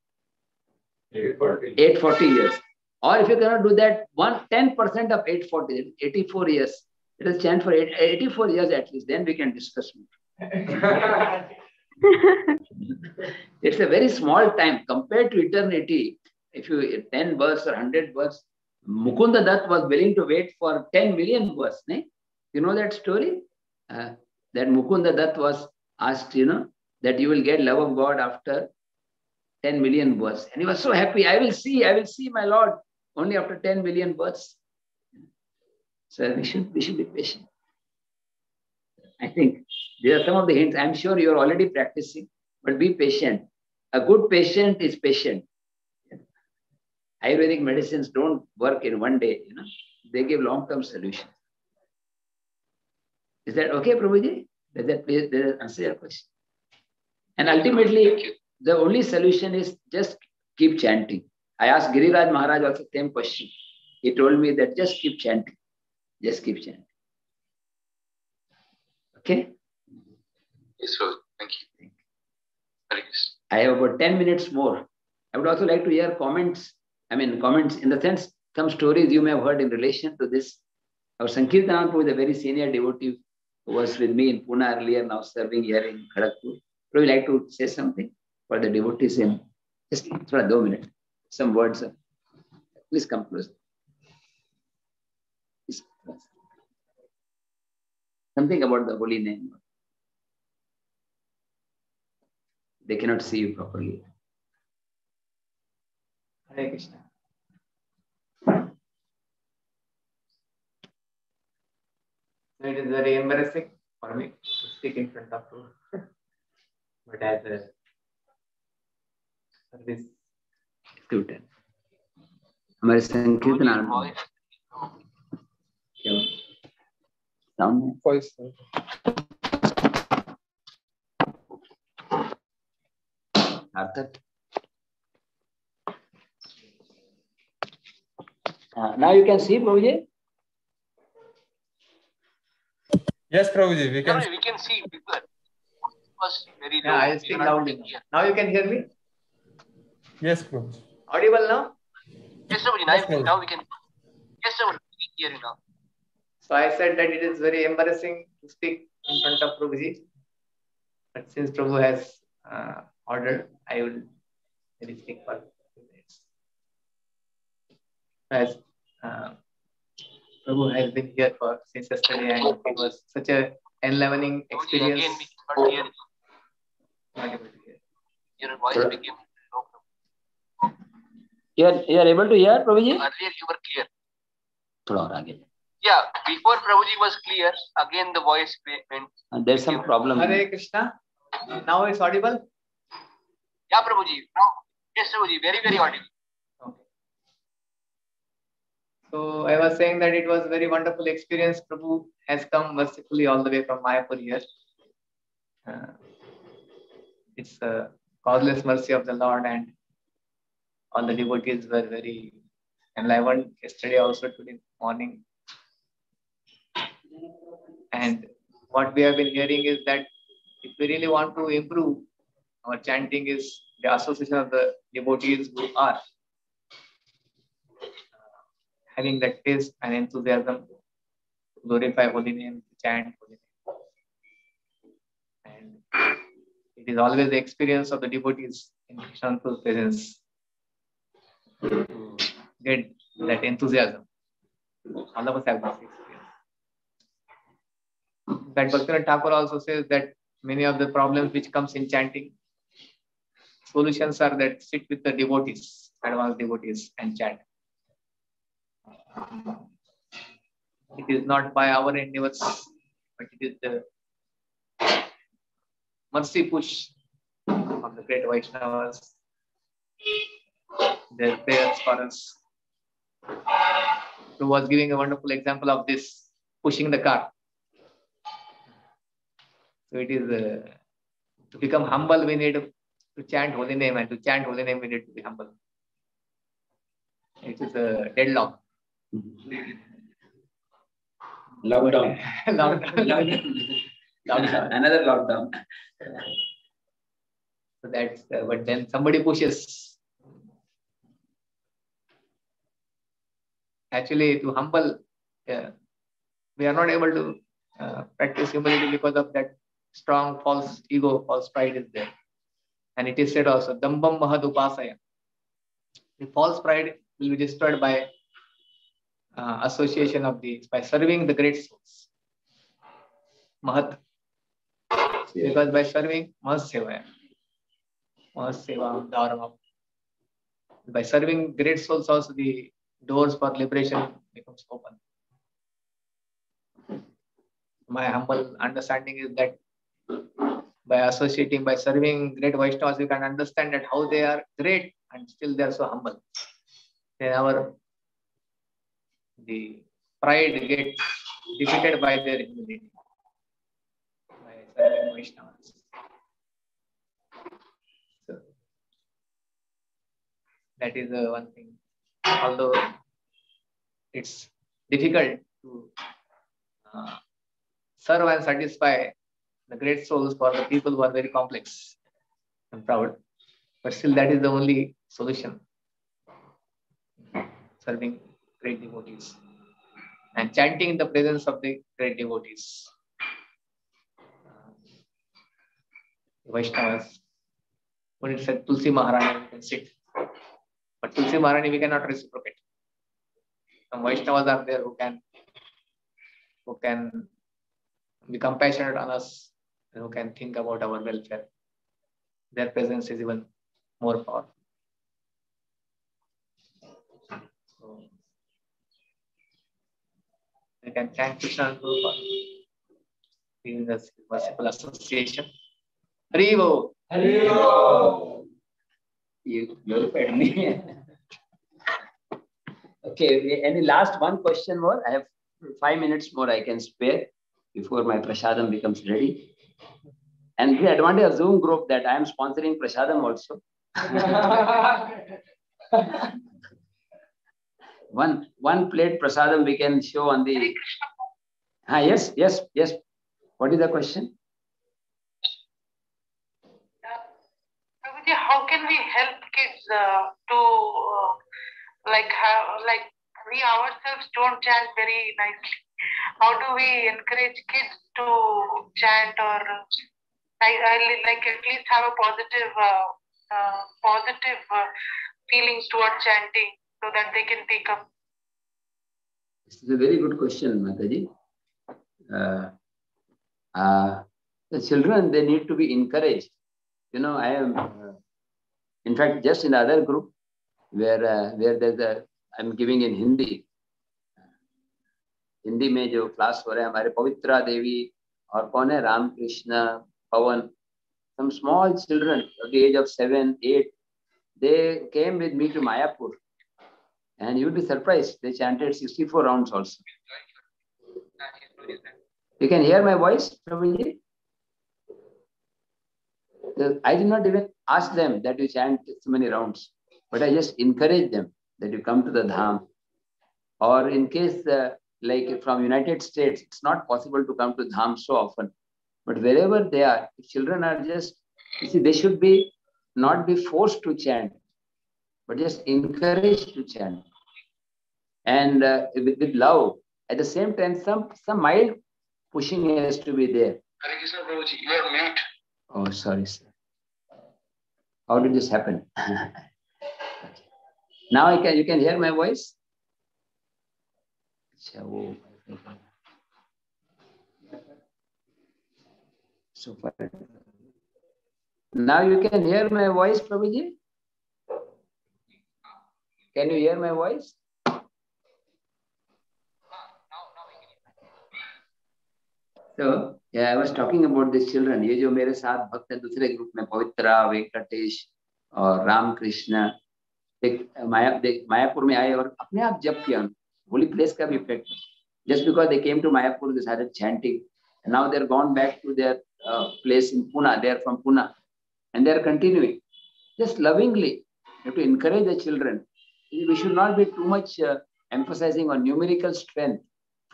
840. 840 years. Or if you cannot do that, one 10% of 840, 84 years. Let us chant for eight, 84 years at least, then we can discuss more. It's a very small time compared to eternity. If you 10 births or 100 births, Mukunda Dutt was willing to wait for 10 million births. Ne? You know that story? Uh, that Mukunda Dutt was asked, you know, that you will get love of God after 10 million births. And he was so happy. I will see, I will see my Lord only after 10 million births. So we should, we should be patient. I think these are some of the hints. I'm sure you're already practicing, but be patient. A good patient is patient. Ayurvedic medicines don't work in one day, you know. They give long-term solutions. Is that okay, Prabhuji? Does that, does that answer your question? And ultimately, the only solution is just keep chanting. I asked Giriraj Maharaj also same question. He told me that just keep chanting. Just keep chanting. Okay? Yes, sir. Thank you. Hare Krishna. I have about 10 minutes more. I would also like to hear comments. I mean, comments in the sense, some stories you may have heard in relation to this. Our Sankirtan Prabhu is a very senior devotee who was with me in Pune earlier, now serving here in Kharagpur. Would you like to say something for the devotees in just for a minute? Some words. Uh, please come close. Something about the holy name. They cannot see you properly. Hare Krishna. It is very embarrassing for me to speak in front of you. but as a service, Good. हमारे संकीर्तन आरंभ क्या है? Voice. सार्थक Uh, now you can see Prabhuji? Yes, Prabhuji, we can. no, we can see bigger. Was very yeah, low. I'll speak loudly. Now you can hear me? Yes, Prabhuji. Audible now? Yes, Prabhuji, Yes, now, Prabhuji. now we can. Yes, Prabhuji, we can hear you now. So I said that it is very embarrassing to speak in front of Prabhuji. But since Prabhu has uh, ordered, I will maybe speak for a minutes. As uh, Prabhu has been here for since yesterday and it was such a enlivening Prabhuji, again, experience. we cannot hear you. Not able to hear. Your voice Sure. became low. You are, you are able to hear, Prabhuji? Earlier you were clear. Thoda again. Yeah, before Prabhuji was clear, again the voice went. And there's some problem. Hare Krishna. Now it's audible? Yeah, Prabhuji. Now, yes, Prabhuji, very, very audible. Okay. So I was saying that it was a very wonderful experience. Prabhu has come mercifully all the way from Mayapur here. Uh, it's a causeless mercy of the Lord and all the devotees were very enlivened yesterday, also today morning. And what we have been hearing is that if we really want to improve, our chanting is the association of the devotees who are having that taste and enthusiasm to glorify holy name, chant holy name. And it is always the experience of the devotees in Krishnan's presence to get that enthusiasm. All of us have this experience. That Bhaktivinoda Thakur also says that many of the problems which comes in chanting, solutions are that sit with the devotees, advanced devotees and chant. It is not by our endeavors, but it is the mercy push of the great Vaishnavas, their prayers for us. Who was giving a wonderful example of this, pushing the car. So it is uh, to become humble, we need to chant holy name, and to chant holy name, we need to be humble. It is a deadlock. Lockdown. Lockdown. Lockdown. Another lockdown. So that's, uh, but then somebody pushes. Actually, to humble, uh, we are not able to uh, practice humility because of that strong false ego, false pride is there. And it is said also, Dambam Mahad Upasaya. The false pride will be destroyed by uh, association of these, by serving the great souls. Mahat. Because by serving, Mahas Sevaya. Mahas Seva, Dharma. By serving great souls, also the doors for liberation becomes open. My humble understanding is that by associating, by serving great Vaishnavas, you can understand that how they are great and still they are so humble. Then our the pride gets defeated by their humility. By serving Vaishnavas. So that is uh, one thing. Although it's difficult to uh, serve and satisfy the great souls for the people who are very complex and proud, but still that is the only solution. Serving great devotees and chanting in the presence of the great devotees. Uh, Vaishnavas. When it said Tulsi Maharani, we can sit. But Tulsi Maharani, we cannot reciprocate. Some Vaishnavas are there who can who can be compassionate on us, and who can think about our welfare. Their presence is even more powerful. We can thank Krishna Guru for giving us merciful association. Haribol. You glorified me. okay, any last one question more? I have five minutes more I can spare before my prasadam becomes ready. And the advantage of Zoom group that I am sponsoring prasadam also. one one plate prasadam we can show on the. Ah, yes, yes, yes. What is the question? How can we help kids uh, to uh, like have like we ourselves don't chant very nicely? How do we encourage kids to chant or like, like at least have a positive uh, uh, positive uh, feelings towards chanting so that they can take up? This is a very good question, Mataji. Uh, uh, the children, they need to be encouraged. You know, I am, uh, in fact, just in the other group where uh, where there's a, I'm giving in Hindi. Hindi में जो class हो रहा है हमारे पवित्रा देवी और कौन है राम कृष्ण पवन some small children of the age of seven, eight, they came with me to Mayapur. And you'll be surprised, they chanted 64 rounds also. You can hear my voice, Prabhuji? I did not even ask them that you chant so many rounds, but I just encourage them that you come to the Dham. Or in case, uh, like from United States, it's not possible to come to Dham so often. But wherever they are, children are just, you see, they should be not be forced to chant, but just encouraged to chant. And uh, with, with love. At the same time, some, some mild pushing has to be there. Hare Krishna Prabhuji, you are mute. Oh, sorry, sir. How did this happen? Now I can, you can hear my voice? So far. Now you can hear my voice, Prabhuji? Can you hear my voice? तो I was talking about this children ये जो मेरे साथ भक्त है, दूसरे group में पवित्रा, वेंकटेश और रामकृष्ण माया मायापुर में आए और अपने आप जब किया। होली प्लेस का भी effect just because they came to Mayapur now there are gone back to their place in Pune they are from Pune and there are just lovingly you to encourage the children we should not be too much emphasising on numerical strength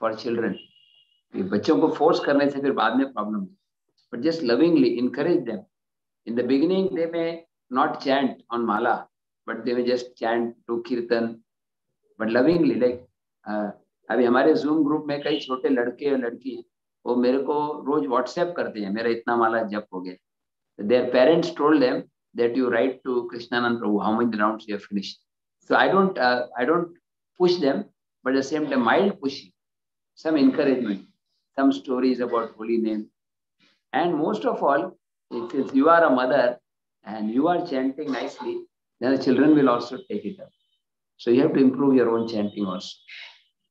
for children ये बच्चों को force करने से फिर बाद में problem but just lovingly encourage them in the beginning they may not chant on mala but they may just chant to kirtan but lovingly like अभी हमारे जूम ग्रुप में कई छोटे लड़के और लड़की हैं। वो मेरे को रोज व्हाट्सएप करते हैं, मेरा इतना माला जब हो गया। Their parents told them that you write to Krishnananda Prabhu how much round you so I don't I don't push them but the same time mild push some encouragement some stories about holy name. And most of all, if you are a mother and you are chanting nicely, then the children will also take it up. So you have to improve your own chanting also.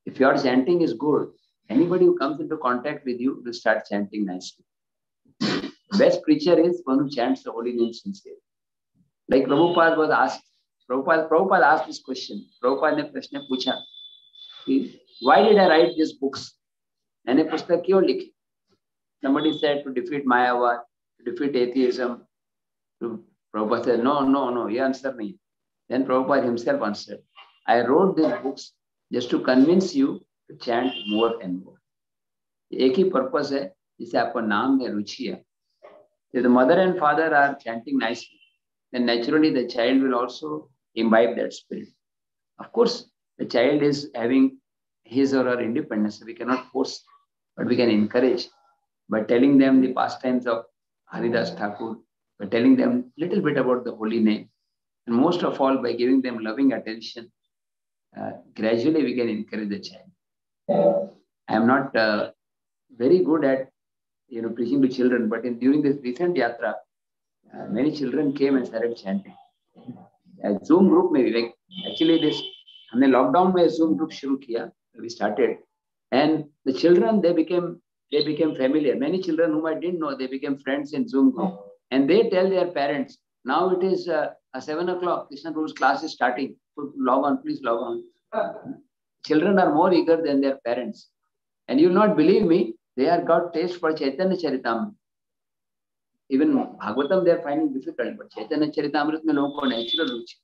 If your chanting is good, anybody who comes into contact with you will start chanting nicely. Best preacher is one who chants the holy name sincerely. Like Prabhupada was asked, Prabhupada, Prabhupada asked this question. Prabhupada ne prashna pucha, why did I write these books? मैंने पुस्तक क्यों लिखी? Somebody said to defeat Mayavad, to defeat atheism. To Prabhupada said, no, no, no, ये answer नहीं. Then Prabhupada himself answered, I wrote these books just to convince you to chant more and more. एक ही purpose है जिसे आपको नाम में रुचि है the mother and father are chanting nicely, then naturally the child will also imbibe that spirit. Of course, the child is having his or her independence. We cannot force, but we can encourage by telling them the pastimes of Haridas Thakur, by telling them little bit about the holy name, and most of all by giving them loving attention. Uh, gradually, we can encourage the child. I am not uh, very good at you know preaching to children, but in during this recent yatra, uh, many children came and started chanting. Uh, Zoom group में भी like actually this हमने lockdown में Zoom group शुरू किया we started and the children, they became they became familiar. Many children whom I didn't know, they became friends in Zoom group. And they tell their parents, now it is uh, 7 o'clock, Krishna rules class is starting. Log on, please log on. Children are more eager than their parents. And you will not believe me, they have got taste for Chaitanya Charitam. Even Bhagavatam, they are finding difficult, but Chaitanya Charitamrit mein logon natural ruchi.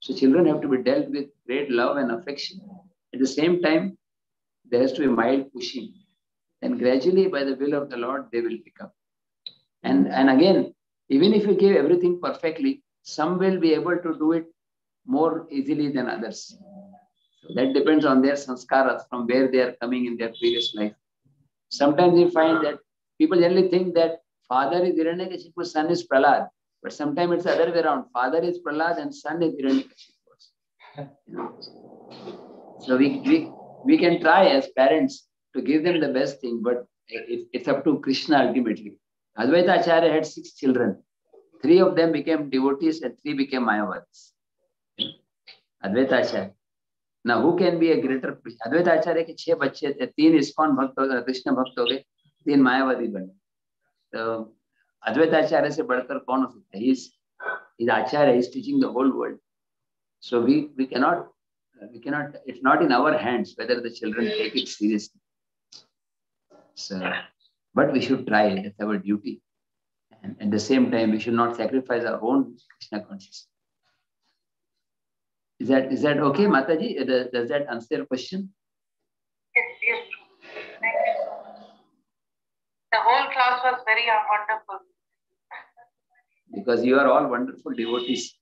So children have to be dealt with great love and affection. At the same time, there has to be mild pushing. And gradually, by the will of the Lord, they will pick up. And, and again, even if you give everything perfectly, some will be able to do it more easily than others. So that depends on their sanskaras, from where they are coming in their previous life. Sometimes you find that people generally think that father is Hiranyakashipu, son is Prahlad. But sometimes it's the other way around. Father is Prahlad and son is Hiranyakashipu. You know? So we, we, we can try as parents to give them the best thing, but it, it's up to Krishna ultimately. Advaita Acharya had six children. Three of them became devotees and three became Mayavadis. Advaita Acharya. Now, who can be a greater priest? Advaita Acharya के छह बच्चे थे तीन ISKCON भक्त हो गए कृष्ण भक्त हो गए तीन मायावादी बने तो अद्वैत आचार्य से बढ़कर कौन हो सकता है इस is acharya is teaching the whole world so we we cannot we cannot it's not in our hands whether the children hmm. take it seriously so but we should try it's our duty and at the same time we should not sacrifice our own krishna consciousness is that is that okay mataji does, does that answer your question Yes, yes. Thank you so much. The whole class was very wonderful. because you are all wonderful devotees.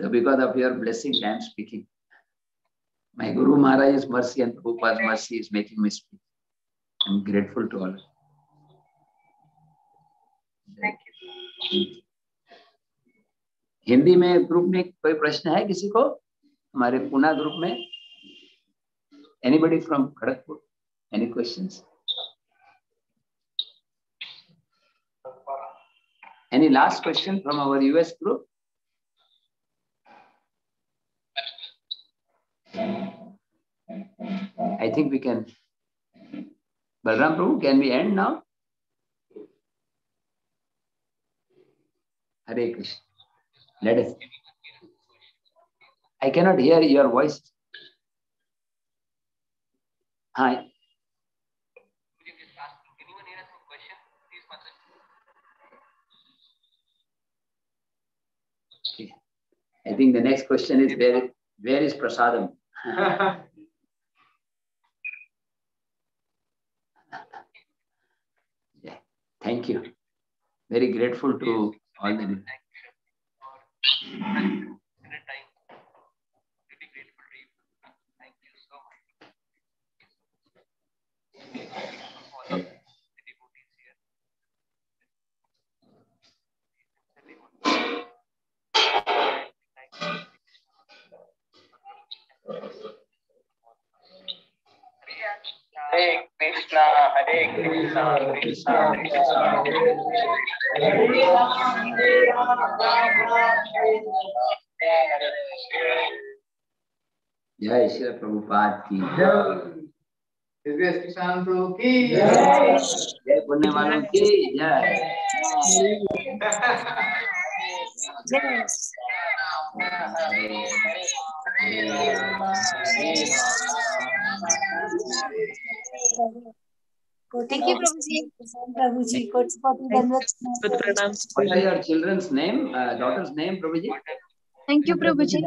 So because of your blessing, I am speaking. My Guru Maharaj's mercy and Prabhupada's mercy is making me speak. I'm grateful to all. Thank you. Hindi में group में कोई प्रश्न है किसी को हमारे Pune group में anybody from Kharagpur any questions Any last question from our US group? I think we can. Balram Prabhu, can we end now? Hare Krishna. Let us. I cannot hear your voice. Hi. Okay. I think the next question is where, where is Prasadam? Thank you. Very grateful to all the. Hare Krishna, Hare Krishna, Krishna Krishna, जय श्री प्रभुपाद की दिव्य श्री शाम प्रभु की जय पुण्य वालों की जय Thank you, Prabhuji. Prabhuji, कोटि कोटि धन्यवाद What are your children's name? Uh, daughter's name, Prabhuji? Thank you, Prabhuji.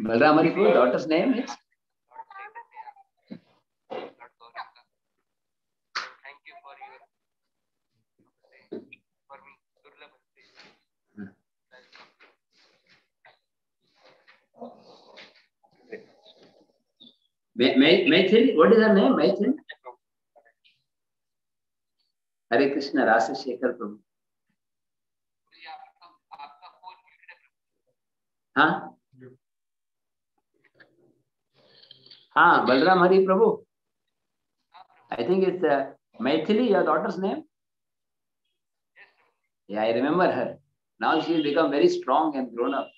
Balram daughter's name is? Hare Krishna, Rajshekhar Prabhu. हाँ? हाँ Balaram Hari Prabhu. I think it's Maithili your daughter's name I remember her now she become very strong and grown up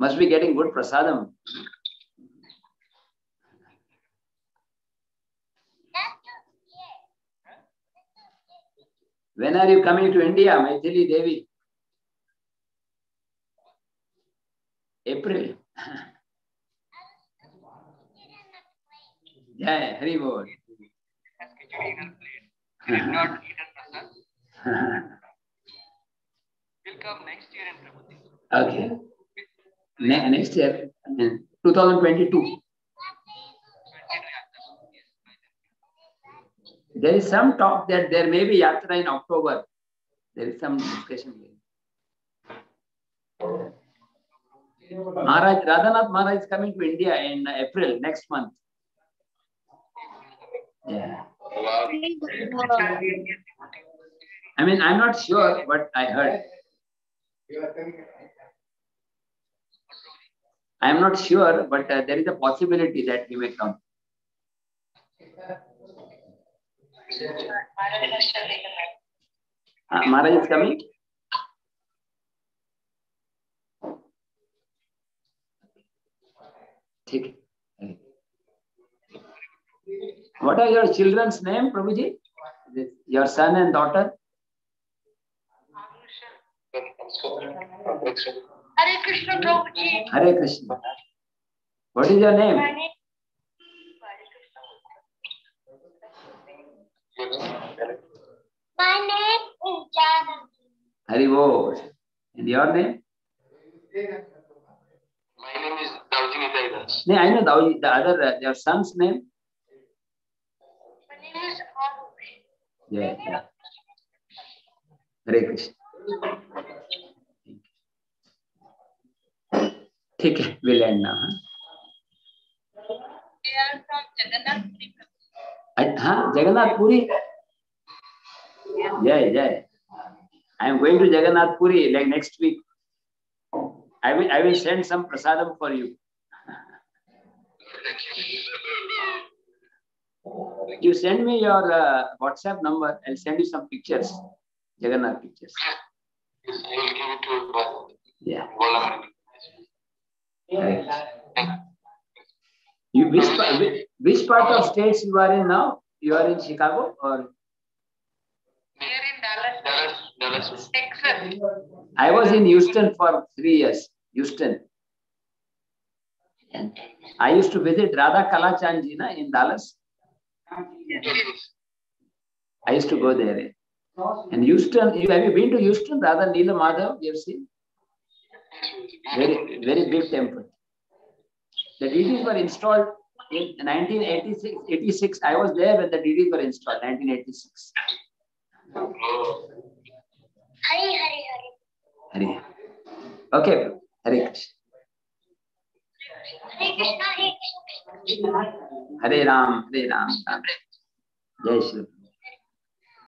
must be getting good prasadam When are you coming to India, Maithili Devi? April. yeah, Hari Bol. Will come next year in Prabhuji. Okay. Ne- next year, 2022. There is some talk that there may be yatra in October. There is some discussion. Maharaj, Radhanath Maharaj is coming to India in April next month. Yeah. I mean, I'm not sure, but I heard. I'm not sure, but uh, there is a possibility that he may come. Maharaj is coming ठीक। What are your childrens name Prabhu ji your son and daughter Hare Krishna Prabhu ji Hare Krishna what is your name My name is Janaki. Hari Bol. And your name? My name is Daujini Daidas. No, I know the, the other, uh, your son's name? My name is Arush. Yeah. yeah. Hare Krishna. ठीक है we'll end now. Huh? हाँ जगन्नाथपुरी जय जय। I am going to Jagannath Puri like next week I will I will send some prasadam for you you send me your WhatsApp number I send you some pictures Jagannath pictures या Uh-huh. which, pa- which which part of uh-huh. states you are in now? You are in Chicago or Here in Dallas, Dallas, Dallas. Texas. I was in Houston for three years. Houston. And I used to visit Radha Kalachandji na, in Dallas. I used to go there. And Houston, you, have you been to Houston? Radha Neela Madhav, you have seen? Very, very big temple. The DDs were installed in 1986. 86. I was there when the DDs were installed, 1986. Oh. Hari Hari Hari. Hare. Okay, Hare Krishna. Hare Krishna Hare Krishna. Hare Ram, Hare Ram, Ram. Jai Shri.